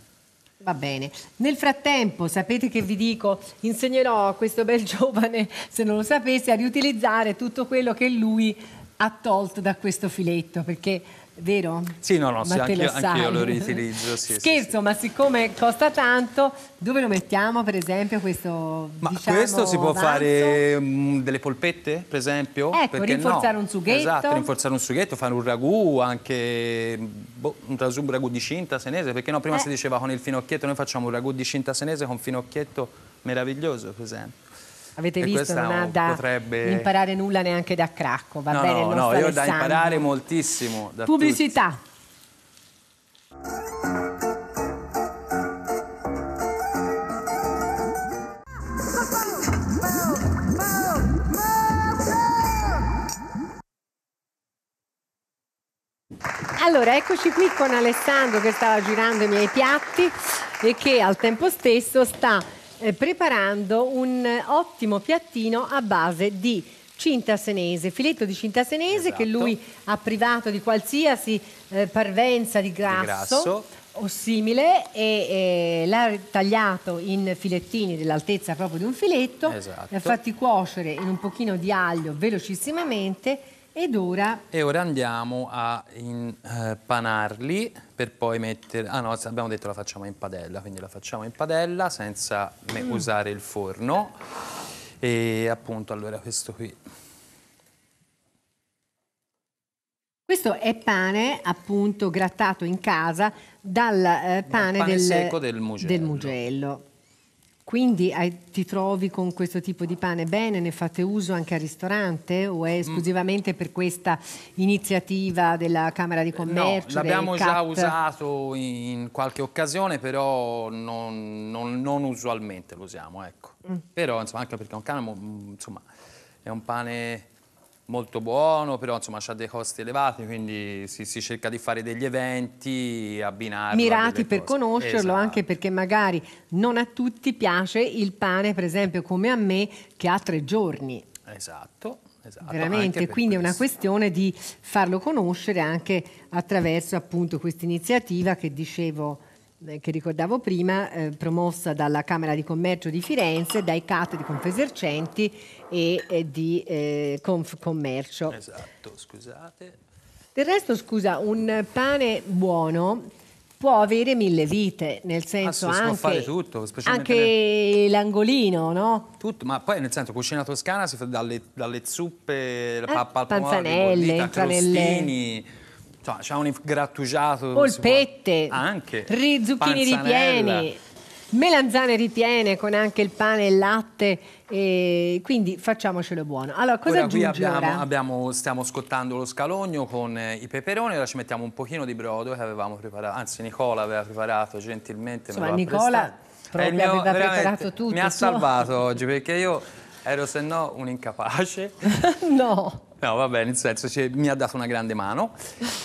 Va bene. Nel frattempo, sapete che vi dico, insegnerò a questo bel giovane, se non lo sapesse, a riutilizzare tutto quello che lui ha tolto da questo filetto, perché vero? Sì, no, no, sì, anche, lo anche io lo riutilizzo. Sì, Scherzo, sì, ma siccome costa tanto, dove lo mettiamo per esempio questo Ma diciamo, questo si può avanzo? fare um, delle polpette, per esempio? Ecco, rinforzare no? un sughetto. Esatto, rinforzare un sughetto, fare un ragù, anche boh, un, un ragù di cinta senese, perché no, prima eh. si diceva con il finocchietto, noi facciamo un ragù di cinta senese con finocchietto meraviglioso, per esempio. Avete e visto, non ha da potrebbe... imparare nulla neanche da Cracco, va no, bene? No, no, io ho da imparare moltissimo. Da Pubblicità. Allora, eccoci qui con Alessandro che stava girando i miei piatti e che al tempo stesso sta eh, preparando un ottimo piattino a base di cinta senese, filetto di cinta senese esatto. che lui ha privato di qualsiasi eh, parvenza di grasso, di grasso, o simile e, e l'ha tagliato in filettini dell'altezza proprio di un filetto, esatto. li ha fatti cuocere in un pochino di aglio velocissimamente ed ora? E ora andiamo a impanarli eh, per poi mettere... Ah no, abbiamo detto la facciamo in padella, quindi la facciamo in padella senza mm. usare il forno. E appunto allora questo qui. Questo è pane appunto grattato in casa dal eh, pane, pane del, secco del mugello. Del mugello. Quindi hai, ti trovi con questo tipo di pane bene? Ne fate uso anche al ristorante o è mm. esclusivamente per questa iniziativa della Camera di Commercio? No, l'abbiamo già usato in qualche occasione, però non, non, non usualmente lo usiamo, ecco. Mm. Però insomma, anche perché un cane insomma, è un pane molto buono, però insomma ha dei costi elevati, quindi si, si, cerca di fare degli eventi abbinati. Mirati per cose. conoscerlo, esatto. anche perché magari non a tutti piace il pane, per esempio come a me, che ha tre giorni. Esatto. Esatto, Veramente, quindi questo. è una questione di farlo conoscere anche attraverso appunto questa iniziativa che dicevo che ricordavo prima, eh, promossa dalla Camera di Commercio di Firenze, dai CAT di Confesercenti e eh, di eh, Confcommercio. Esatto, scusate. Del resto, scusa, un pane buono può avere mille vite, nel senso ah, anche, fare tutto, anche nel... l'angolino, no? Tutto, ma poi nel senso cucina toscana si fa dalle, dalle zuppe, la pappa al panzanelle, entra nelle Insomma, c'è un grattugiato. Polpette. Anche. Zucchini ripieni. Melanzane ripiene con anche il pane e il latte, e quindi facciamocelo buono. Allora, cosa ora, aggiungi abbiamo, abbiamo, stiamo scottando lo scalogno con eh, i peperoni, ora ci mettiamo un pochino di brodo che avevamo preparato, anzi Nicola aveva preparato gentilmente. Insomma, Nicola proprio mio, aveva preparato tutto. Mi ha salvato oggi perché io ero se no un incapace. no. No, vabbè, nel senso mi ha dato una grande mano.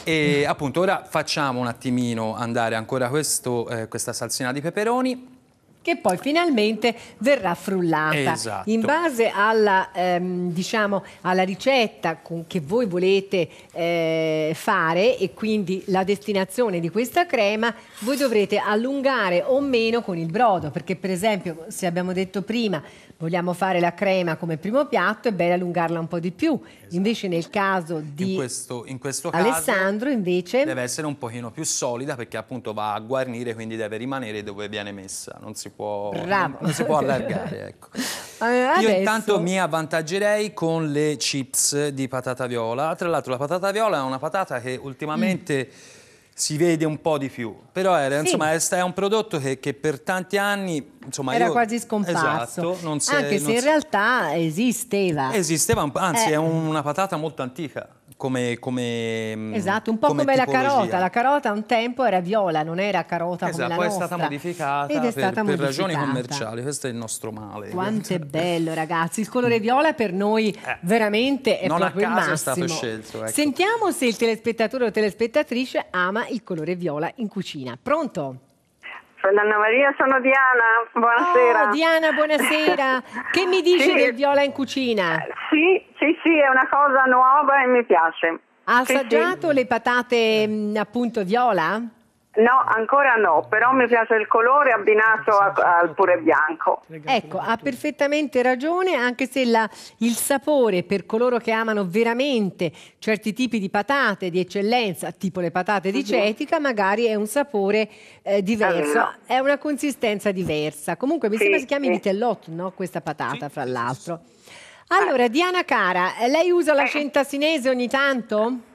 E appunto ora facciamo un attimino andare ancora questo, eh, questa salsina di peperoni che poi finalmente verrà frullata. Esatto. In base alla, ehm, diciamo, alla ricetta che voi volete eh, fare e quindi la destinazione di questa crema, voi dovrete allungare o meno con il brodo, perché per esempio, se abbiamo detto prima, vogliamo fare la crema come primo piatto, è bene allungarla un po' di più. Invece nel caso di In questo, in questo caso Alessandro, invece... deve essere un pochino più solida perché appunto va a guarnire, quindi deve rimanere dove viene messa, non si può, non, non si può allargare. Ecco. Eh, Io adesso- intanto mi avvantaggerei con le chips di patata viola. Tra l'altro la patata viola è una patata che ultimamente si vede un po' di più, però era, Sì. insomma, è, è un prodotto che, che per tanti anni insomma, Era io- quasi scomparso, Esatto, è- anche se in realtà esisteva. Esisteva, anzi Eh. è una patata molto antica come, come mm, Esatto, un po' come, la tipologia. carota. La carota un tempo era viola, non era carota come Esatto, la poi è nostra. stata modificata Ed è per, stata per ragioni modificata. commerciali, questo è il nostro male. Quanto è bello, ragazzi. Il colore viola per noi veramente è Eh. Non a proprio il caso è stato scelto, ecco. Sentiamo se il telespettatore o telespettatrice ama il colore viola in cucina. Pronto? Sono Anna Maria, sono Diana, buonasera. Oh, Diana, buonasera. che mi dici Sì. del viola in cucina? Sì, sì, sì, è una cosa nuova e mi piace. Ha Sì, assaggiato le patate mh, appunto viola? No, ancora no, però mi piace il colore abbinato a- al pure bianco. Ecco, ha perfettamente ragione, anche se la- il sapore per coloro che amano veramente certi tipi di patate di eccellenza, tipo le patate di cetica, magari è un sapore eh, diverso, Ah, è una consistenza diversa. Comunque mi Sì, sembra si chiami sì. vitellot, no? Questa patata, fra l'altro. Allora, Diana cara, lei usa la Eh. cinta senese ogni tanto?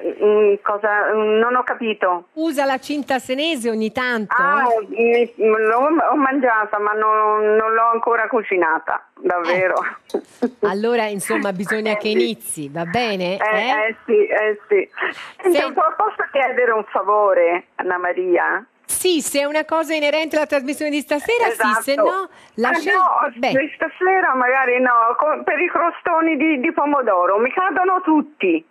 Mm, cosa? mm, Non ho capito. Usa la cinta senese ogni tanto? Ah, mi- l'ho ho mangiata, ma non, non l'ho ancora cucinata, davvero. Allora, insomma, bisogna Eh, che sì. inizi, va bene? Eh, eh sì, eh sì. Senti, Senti- po- posso chiedere un favore, Anna Maria? Sì, se è una cosa inerente alla trasmissione di stasera, sì, se no Ah, lascia... no, Beh, stasera magari no, per i crostoni di, di pomodoro mi cadono tutti.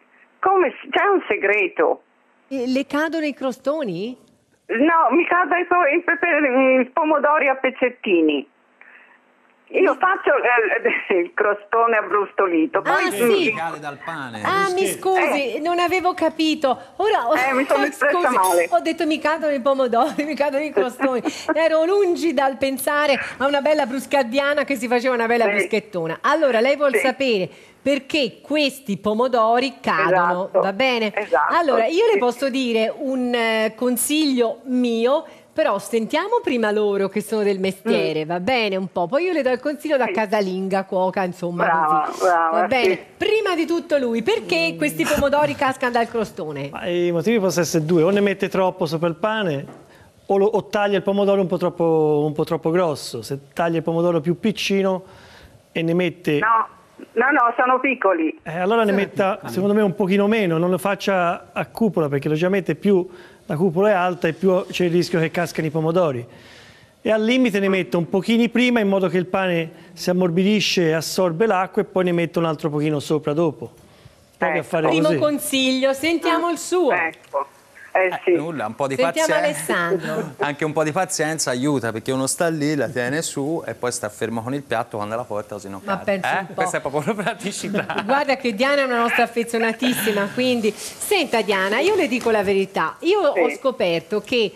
Come c'è un segreto? eh, le cadono i crostoni? No, mi pepe- i pomodori a pezzettini. Io faccio eh, il crostone abbrustolito, poi Ah, sì. dal pane. Ah, mi scusi, non avevo capito. Ora ho, Eh, mi sono espressa scusi, male. ho detto mi cadono i pomodori, mi cadono i crostoni. Ero lungi dal pensare a una bella bruscaddiana che si faceva una bella Sì. bruschettona. Allora, lei vuol Sì. sapere perché questi pomodori cadono, Esatto, va bene? esatto, Allora, io le posso dire un eh, consiglio mio. Però sentiamo prima loro che sono del Mm. mestiere, va bene un po'. Poi io le do il consiglio da casalinga, cuoca, insomma, Brava, così. brava, va bene. sì. Prima di tutto lui, perché questi pomodori cascano dal crostone? Ma I motivi possono essere due, o ne mette troppo sopra il pane o, lo- o taglia il pomodoro un po, troppo, un po' troppo grosso. Se taglia il pomodoro più piccino e ne mette... no, no, no, sono piccoli. Eh, allora ne metta, secondo me, un pochino meno, non lo faccia a cupola, perché logicamente più la cupola è alta e più c'è il rischio che cascano i pomodori. E al limite ne metto un pochino prima in modo che il pane si ammorbidisce e assorbe l'acqua e poi ne metto un altro pochino sopra dopo. Ecco. fare Primo così. consiglio, sentiamo il suo. Ecco, eh sì. Nulla, un po' di Sentiamo pazienza. Anche un po' di pazienza aiuta perché uno sta lì, la tiene su e poi sta fermo con il piatto quando la porta così non Ma cade. Eh? un po'. Questa è proprio la praticità. Guarda che Diana è una nostra affezionatissima, quindi senta Diana, io le dico la verità, io ho Sì. scoperto che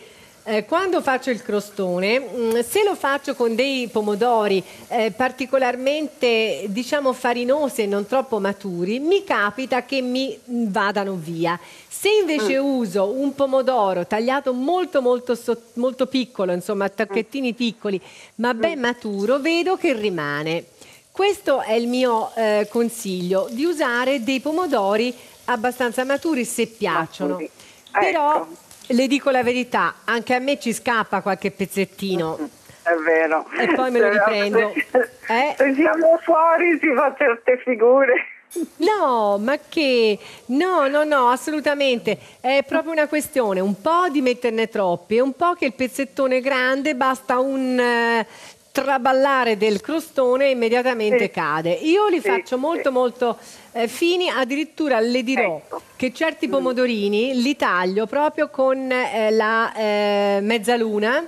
eh, quando faccio il crostone, mh, se lo faccio con dei pomodori eh, particolarmente, diciamo, farinosi e non troppo maturi, mi capita che mi vadano via. Se invece uso un pomodoro tagliato molto molto, so- molto piccolo, insomma, a tacchettini piccoli, ma ben maturo, vedo che rimane. Questo è il mio eh, consiglio, di usare dei pomodori abbastanza maturi se piacciono. Maturi. Però Ecco. Le dico la verità, anche a me ci scappa qualche pezzettino. È vero. E poi me lo riprendo. Eh? Se siamo fuori si fa certe figure. No, ma che? No, no, no, assolutamente. È proprio una questione, un po' di metterne troppi e un po' che il pezzettone grande, basta un eh, traballare del crostone e immediatamente Sì. cade. Io li Sì, faccio molto sì. molto eh, fini, addirittura le dirò Ecco. Che certi pomodorini li taglio proprio con eh, la eh, mezzaluna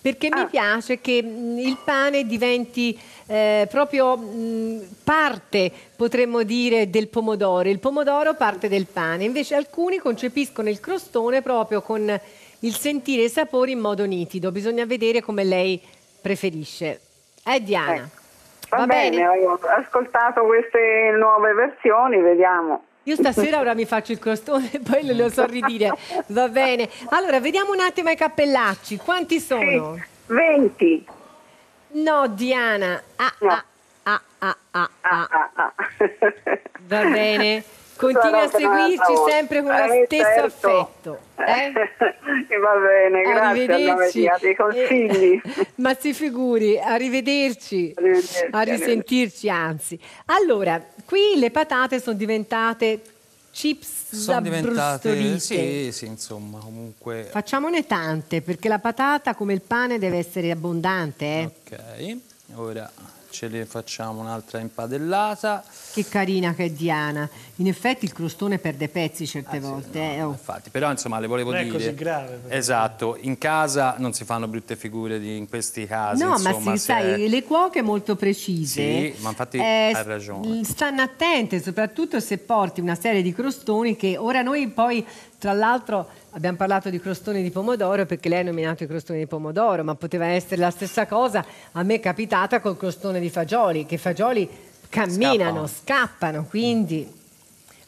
perché mi Ah. piace che mh, il pane diventi eh, proprio mh, parte, potremmo dire, del pomodoro. Il pomodoro parte del pane, invece alcuni concepiscono il crostone proprio con il sentire i sapori in modo nitido. Bisogna vedere come lei preferisce. Eh Diana? Eh, Va, bene, ho ascoltato queste nuove versioni, vediamo. Io stasera ora mi faccio il crostone e poi lo so ridire. Va bene. Allora, vediamo un attimo i cappellacci. Quanti sono? 20. No, Diana. Ah, No. ah, ah, ah, ah, Ah, ah. ah, ah. Va bene. Continua a seguirci sempre con lo Eh, stesso certo. affetto. Eh? Va bene, grazie. Maria, dei consigli. Eh, ma si figuri, arrivederci. Arrivederci, A risentirci, anzi. Allora, qui le patate sono diventate chips Sono diventate... Sì, sì, insomma, comunque... Facciamone tante, perché la patata, come il pane, deve essere abbondante. eh. Ok, ora ce ne facciamo un'altra impadellata. Che carina che è Diana. In effetti il crostone perde pezzi certe volte. eh, oh. Infatti, però insomma le volevo Non è dire. così grave. Esatto, in casa non si fanno brutte figure di- in questi casi. No, ma insomma, si, se- sai, le cuoche molto precise Sì, ma infatti eh, hai ragione. stanno attente, soprattutto se porti una serie di crostoni che ora noi poi, tra l'altro, abbiamo parlato di crostoni di pomodoro perché lei ha nominato i crostoni di pomodoro, ma poteva essere la stessa cosa. A me è capitata col crostone di fagioli, che i fagioli camminano, scappano, quindi...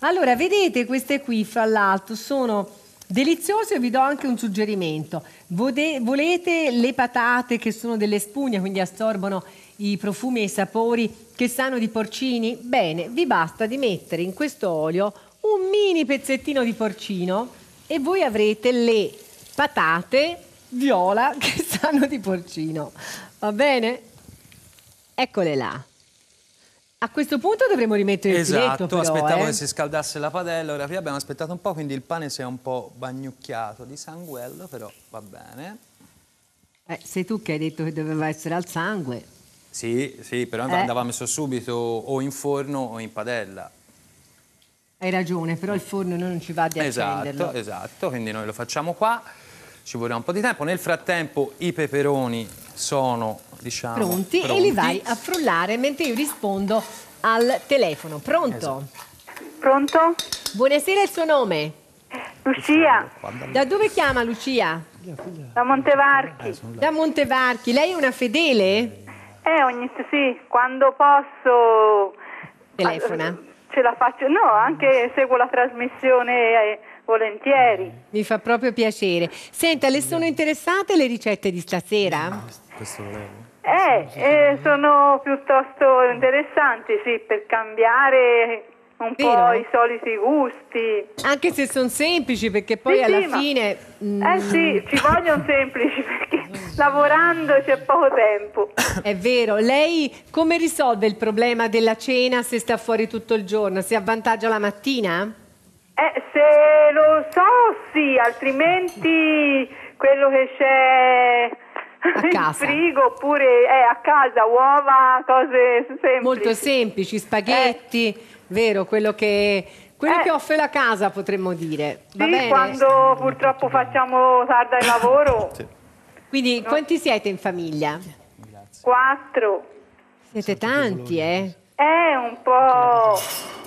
Allora, vedete queste qui, fra l'altro, sono deliziose e vi do anche un suggerimento. Volete le patate che sono delle spugne, quindi assorbono i profumi e i sapori che sanno di porcini? Bene, vi basta di mettere in questo olio un mini pezzettino di porcino e voi avrete le patate viola che sanno di porcino. Va bene? Eccole là. A questo punto dovremo rimettere il Esatto, filetto però, aspettavo eh. che si scaldasse la padella, ora qui abbiamo aspettato un po', quindi il pane si è un po' bagnucchiato di sanguello, però va bene. Eh, sei tu che hai detto che doveva essere al sangue. Sì, sì, però Eh. andava messo subito o in forno o in padella. Hai ragione, però il forno noi non ci va di accenderlo. Esatto, esatto, quindi noi lo facciamo qua, ci vorrà un po' di tempo. Nel frattempo i peperoni sono, diciamo, Pronti, e li vai a frullare mentre io rispondo al telefono. Pronto? Esatto. Pronto? Buonasera, il suo nome? Lucia, Da dove chiama Lucia? da Montevarchi. Da Montevarchi. Lei è una fedele? Eh, ogni sì, quando posso... Telefona. Ce la faccio, no, anche seguo la trasmissione eh, volentieri. Mi fa proprio piacere. Senta, le sono interessate le ricette di stasera? Questo lo levo. Eh, eh, sono piuttosto interessanti, sì, per cambiare un po' Vero? i soliti gusti. Anche se sono semplici, perché poi Sì, alla sì, ma- fine... mm, Eh sì, ci vogliono semplici perché lavorando c'è poco tempo. È vero, lei come risolve il problema della cena se sta fuori tutto il giorno? Si avvantaggia la mattina? Eh, se lo so, sì, altrimenti quello che c'è A in casa. frigo oppure eh, a casa, uova, cose semplici. Molto semplici, spaghetti, vero, quello che, quello Eh. che offre la casa potremmo dire. Va Sì, bene? quando purtroppo facciamo tarda il lavoro, Quindi quanti siete in famiglia? quattro. Siete tanti, eh? Eh, un po',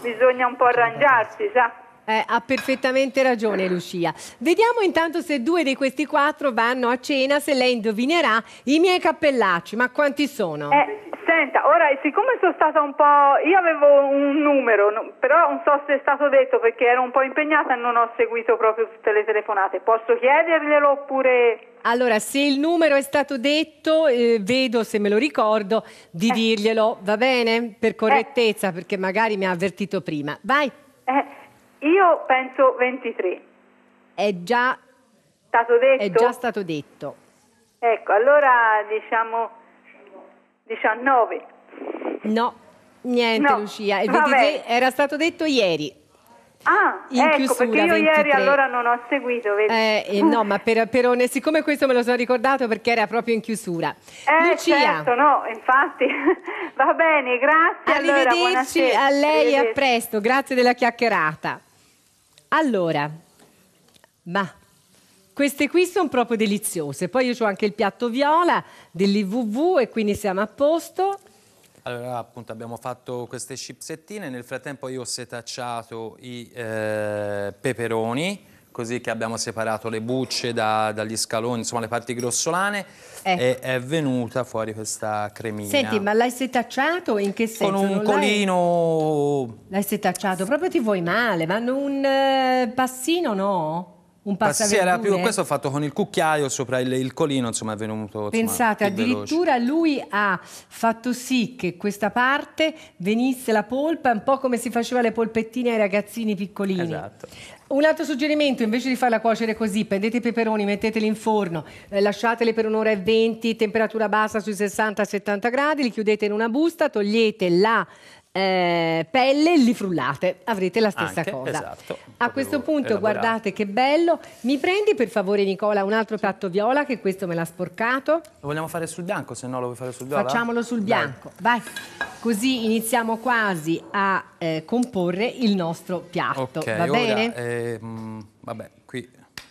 bisogna un po' arrangiarsi, sa? Eh, ha perfettamente ragione Lucia. Vediamo intanto se due di questi quattro vanno a cena, se lei indovinerà i miei cappellacci. Ma quanti sono? Eh, senta, ora siccome sono stata un po'. Io avevo un numero, però non so se è stato detto perché ero un po' impegnata e non ho seguito proprio tutte le telefonate. Posso chiederglielo oppure. Allora, se il numero è stato detto, eh, vedo se me lo ricordo di dirglielo, va bene? Per correttezza, perché magari mi ha avvertito prima. Vai, Eh, io penso 23. è già, Stato detto? è già stato detto. Ecco, allora diciamo 19. No, niente No, Lucia, il va 23 bene. era stato detto ieri. Ah, In ecco, chiusura, perché io ieri 23. allora non ho seguito, vedi? Eh, eh, no, ma per, per one- siccome questo me lo sono ricordato perché era proprio in chiusura. Eh, Lucia, certo, no, infatti. Va bene, grazie. allora, arrivederci buonasera. a lei e a presto, grazie della chiacchierata. Allora, ma Queste qui sono proprio deliziose. Poi io ho anche il piatto viola dell'IVV e quindi siamo a posto. Allora, appunto, abbiamo fatto queste chipsettine. Nel frattempo io ho setacciato i eh, peperoni, così che abbiamo separato le bucce da- dagli scaloni, insomma le parti grossolane, Ecco. e è venuta fuori questa cremina. Senti, ma l'hai setacciato? In che senso? Con un Non colino... L'hai setacciato? Proprio ti vuoi male? Ma un eh, passino no? Un Ma sì, più, questo ho fatto con il cucchiaio sopra il, il colino, insomma è venuto insomma, Pensate, veloce. addirittura lui ha fatto sì che questa parte venisse la polpa, un po' come si faceva le polpettine ai ragazzini piccolini. Esatto. Un altro suggerimento, invece di farla cuocere così, prendete i peperoni, metteteli in forno, eh, lasciateli per un'ora e venti, temperatura bassa sui 60-70 gradi, li chiudete in una busta, togliete la eh, pelle li frullate, avrete la stessa Anche, cosa. esatto, A questo punto, elaborato. guardate che bello. Mi prendi per favore, Nicola, un altro piatto viola, che questo me l'ha sporcato. Lo vogliamo fare sul bianco, se no lo vuoi fare sul viola? Facciamolo sul Dai. bianco, vai. Così iniziamo quasi a eh, comporre il nostro piatto, Ok, va ora, bene? eh, vabbè, qui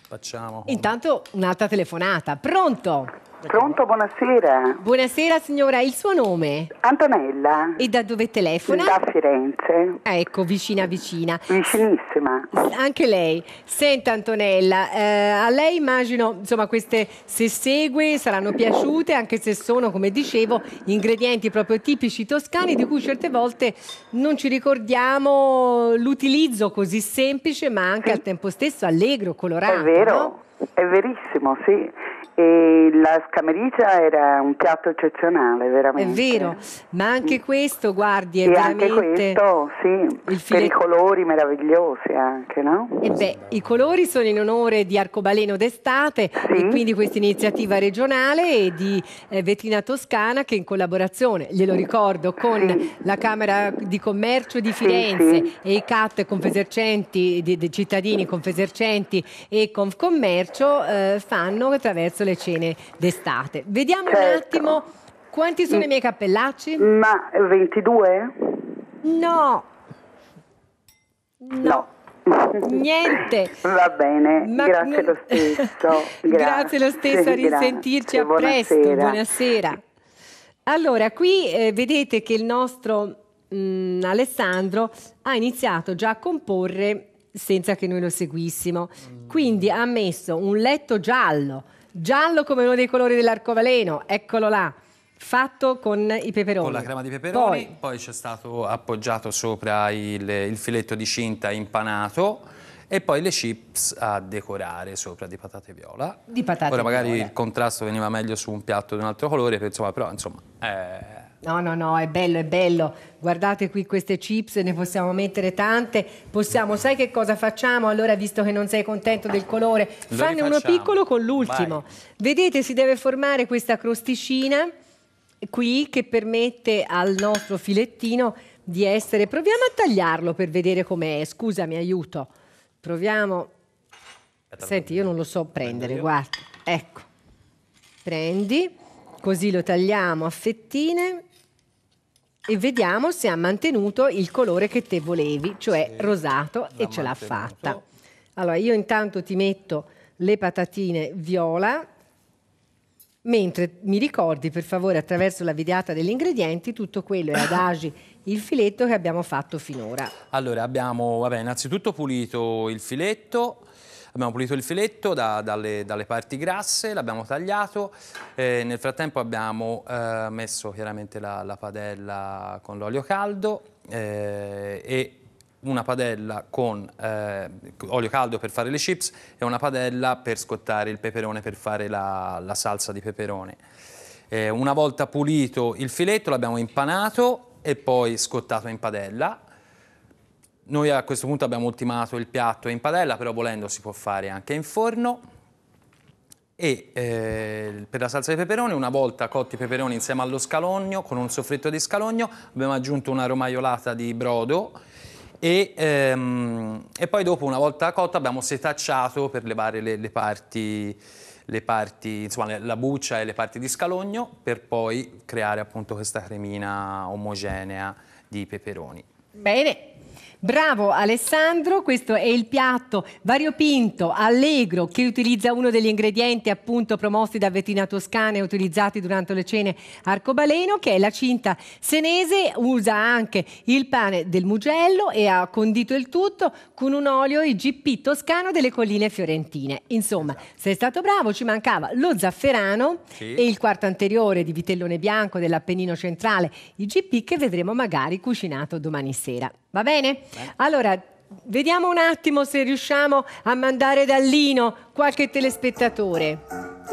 facciamo... Intanto un'altra telefonata. Pronto? Pronto, buonasera. Buonasera signora, il suo nome? Antonella, E da dove telefona? da Firenze, Ecco, vicina vicina. vicinissima. Anche lei. Senta Antonella, eh, a lei immagino, insomma, queste se segue saranno piaciute, anche se sono, come dicevo, ingredienti proprio tipici toscani di cui certe volte non ci ricordiamo l'utilizzo così semplice, ma anche al tempo stesso allegro, colorato. È vero, no? è verissimo, sì. E la scamerigia era un piatto eccezionale, È veramente. vero, ma anche questo, guardi, è E anche veramente... questo, sì, il per filet- i colori meravigliosi anche, no? E beh, i colori sono in onore di Arcobaleno d'estate Sì. e quindi questa iniziativa regionale e di eh, Vetrina Toscana che in collaborazione, glielo ricordo, con Sì. la Camera di Commercio di Firenze sì. e i CAT Confesercenti, di, di cittadini Confesercenti e Confcommercio eh, fanno attraverso le cene d'estate. Vediamo un Certo. attimo quanti sono i miei cappellacci? Ma 22? No, no, niente. Va bene, Ma grazie non- lo stesso. Grazie lo stesso, a Grazie, risentirci a presto. buonasera. Buonasera. Allora, qui eh, vedete che il nostro mm, Alessandro ha iniziato già a comporre senza che noi lo seguissimo. Quindi ha messo un letto giallo, giallo come uno dei colori dell'arcobaleno, eccolo là, fatto con i peperoni. Con la crema di peperoni, Poi, poi, c'è stato appoggiato sopra il, il filetto di cinta impanato e poi le chips a decorare sopra di patate viola. Di patate Ora magari viola. il contrasto veniva meglio su un piatto di un altro colore, però insomma, però, insomma eh, No, no, no, è bello, è bello. Guardate qui queste chips, ne possiamo mettere tante. Possiamo, sai che cosa facciamo? Allora, visto che non sei contento del colore, Lo fanne uno piccolo con l'ultimo. Vai. Vedete, si deve formare questa crosticina qui che permette al nostro filettino di essere. Proviamo a tagliarlo per vedere com'è. Scusami, aiuto. Proviamo. Senti, io non lo so prendere, guarda. Ecco. Prendi, così lo tagliamo a fettine e vediamo se ha mantenuto il colore che te volevi, cioè rosato, e ce l'ha fatta. Allora, io intanto ti metto le patatine viola, mentre mi ricordi per favore attraverso la videata degli ingredienti tutto quello e adagi il filetto che abbiamo fatto finora. Allora, abbiamo vabbè, innanzitutto pulito il filetto, abbiamo pulito il filetto da- dalle, dalle parti grasse, l'abbiamo tagliato, eh, nel frattempo abbiamo eh, messo chiaramente la, la padella con l'olio caldo eh, e una padella con eh, olio caldo per fare le chips e una padella per scottare il peperone per fare la, la salsa di peperone. Eh, una volta pulito il filetto l'abbiamo impanato e poi scottato in padella. Noi a questo punto abbiamo ultimato il piatto in padella, però volendo si può fare anche in forno. E eh, per la salsa di peperoni, una volta cotti i peperoni insieme allo scalogno, con un soffritto di scalogno, abbiamo aggiunto una romaiolata di brodo e, ehm, e poi dopo, una volta cotta, abbiamo setacciato per levare le, le parti, le parti, insomma, la buccia e le parti di scalogno, per poi creare appunto questa cremina omogenea di peperoni. Bene, Bravo Alessandro, questo è il piatto variopinto, allegro, che utilizza uno degli ingredienti appunto promossi da Vetina Toscana e utilizzati durante le cene arcobaleno, che è la cinta senese, usa anche il pane del Mugello e ha condito il tutto con un olio IGP toscano delle colline fiorentine. Insomma, sei stato bravo, ci mancava lo zafferano Sì. e il quarto anteriore di vitellone bianco dell'Appennino centrale IGP che vedremo magari cucinato domani sera. Va bene? Allora, vediamo un attimo se riusciamo a mandare da Lino qualche telespettatore.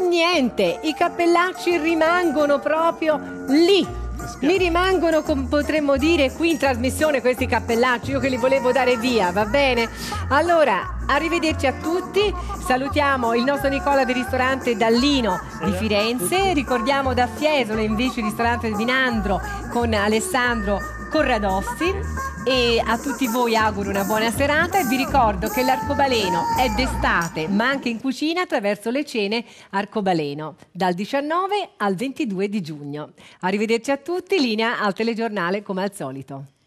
Niente, i cappellacci rimangono proprio lì. Mi rimangono, come potremmo dire, qui in trasmissione questi cappellacci, io che li volevo dare via, va bene? Allora, arrivederci a tutti, salutiamo il nostro Nicola del ristorante Dallino di Firenze, ricordiamo da Fiesole invece il ristorante di Nandro con Alessandro Corradossi e a tutti voi auguro una buona serata e vi ricordo che l'arcobaleno è d'estate ma anche in cucina attraverso le cene arcobaleno dal 19 al 22 di giugno. Arrivederci a tutti, linea al telegiornale come al solito.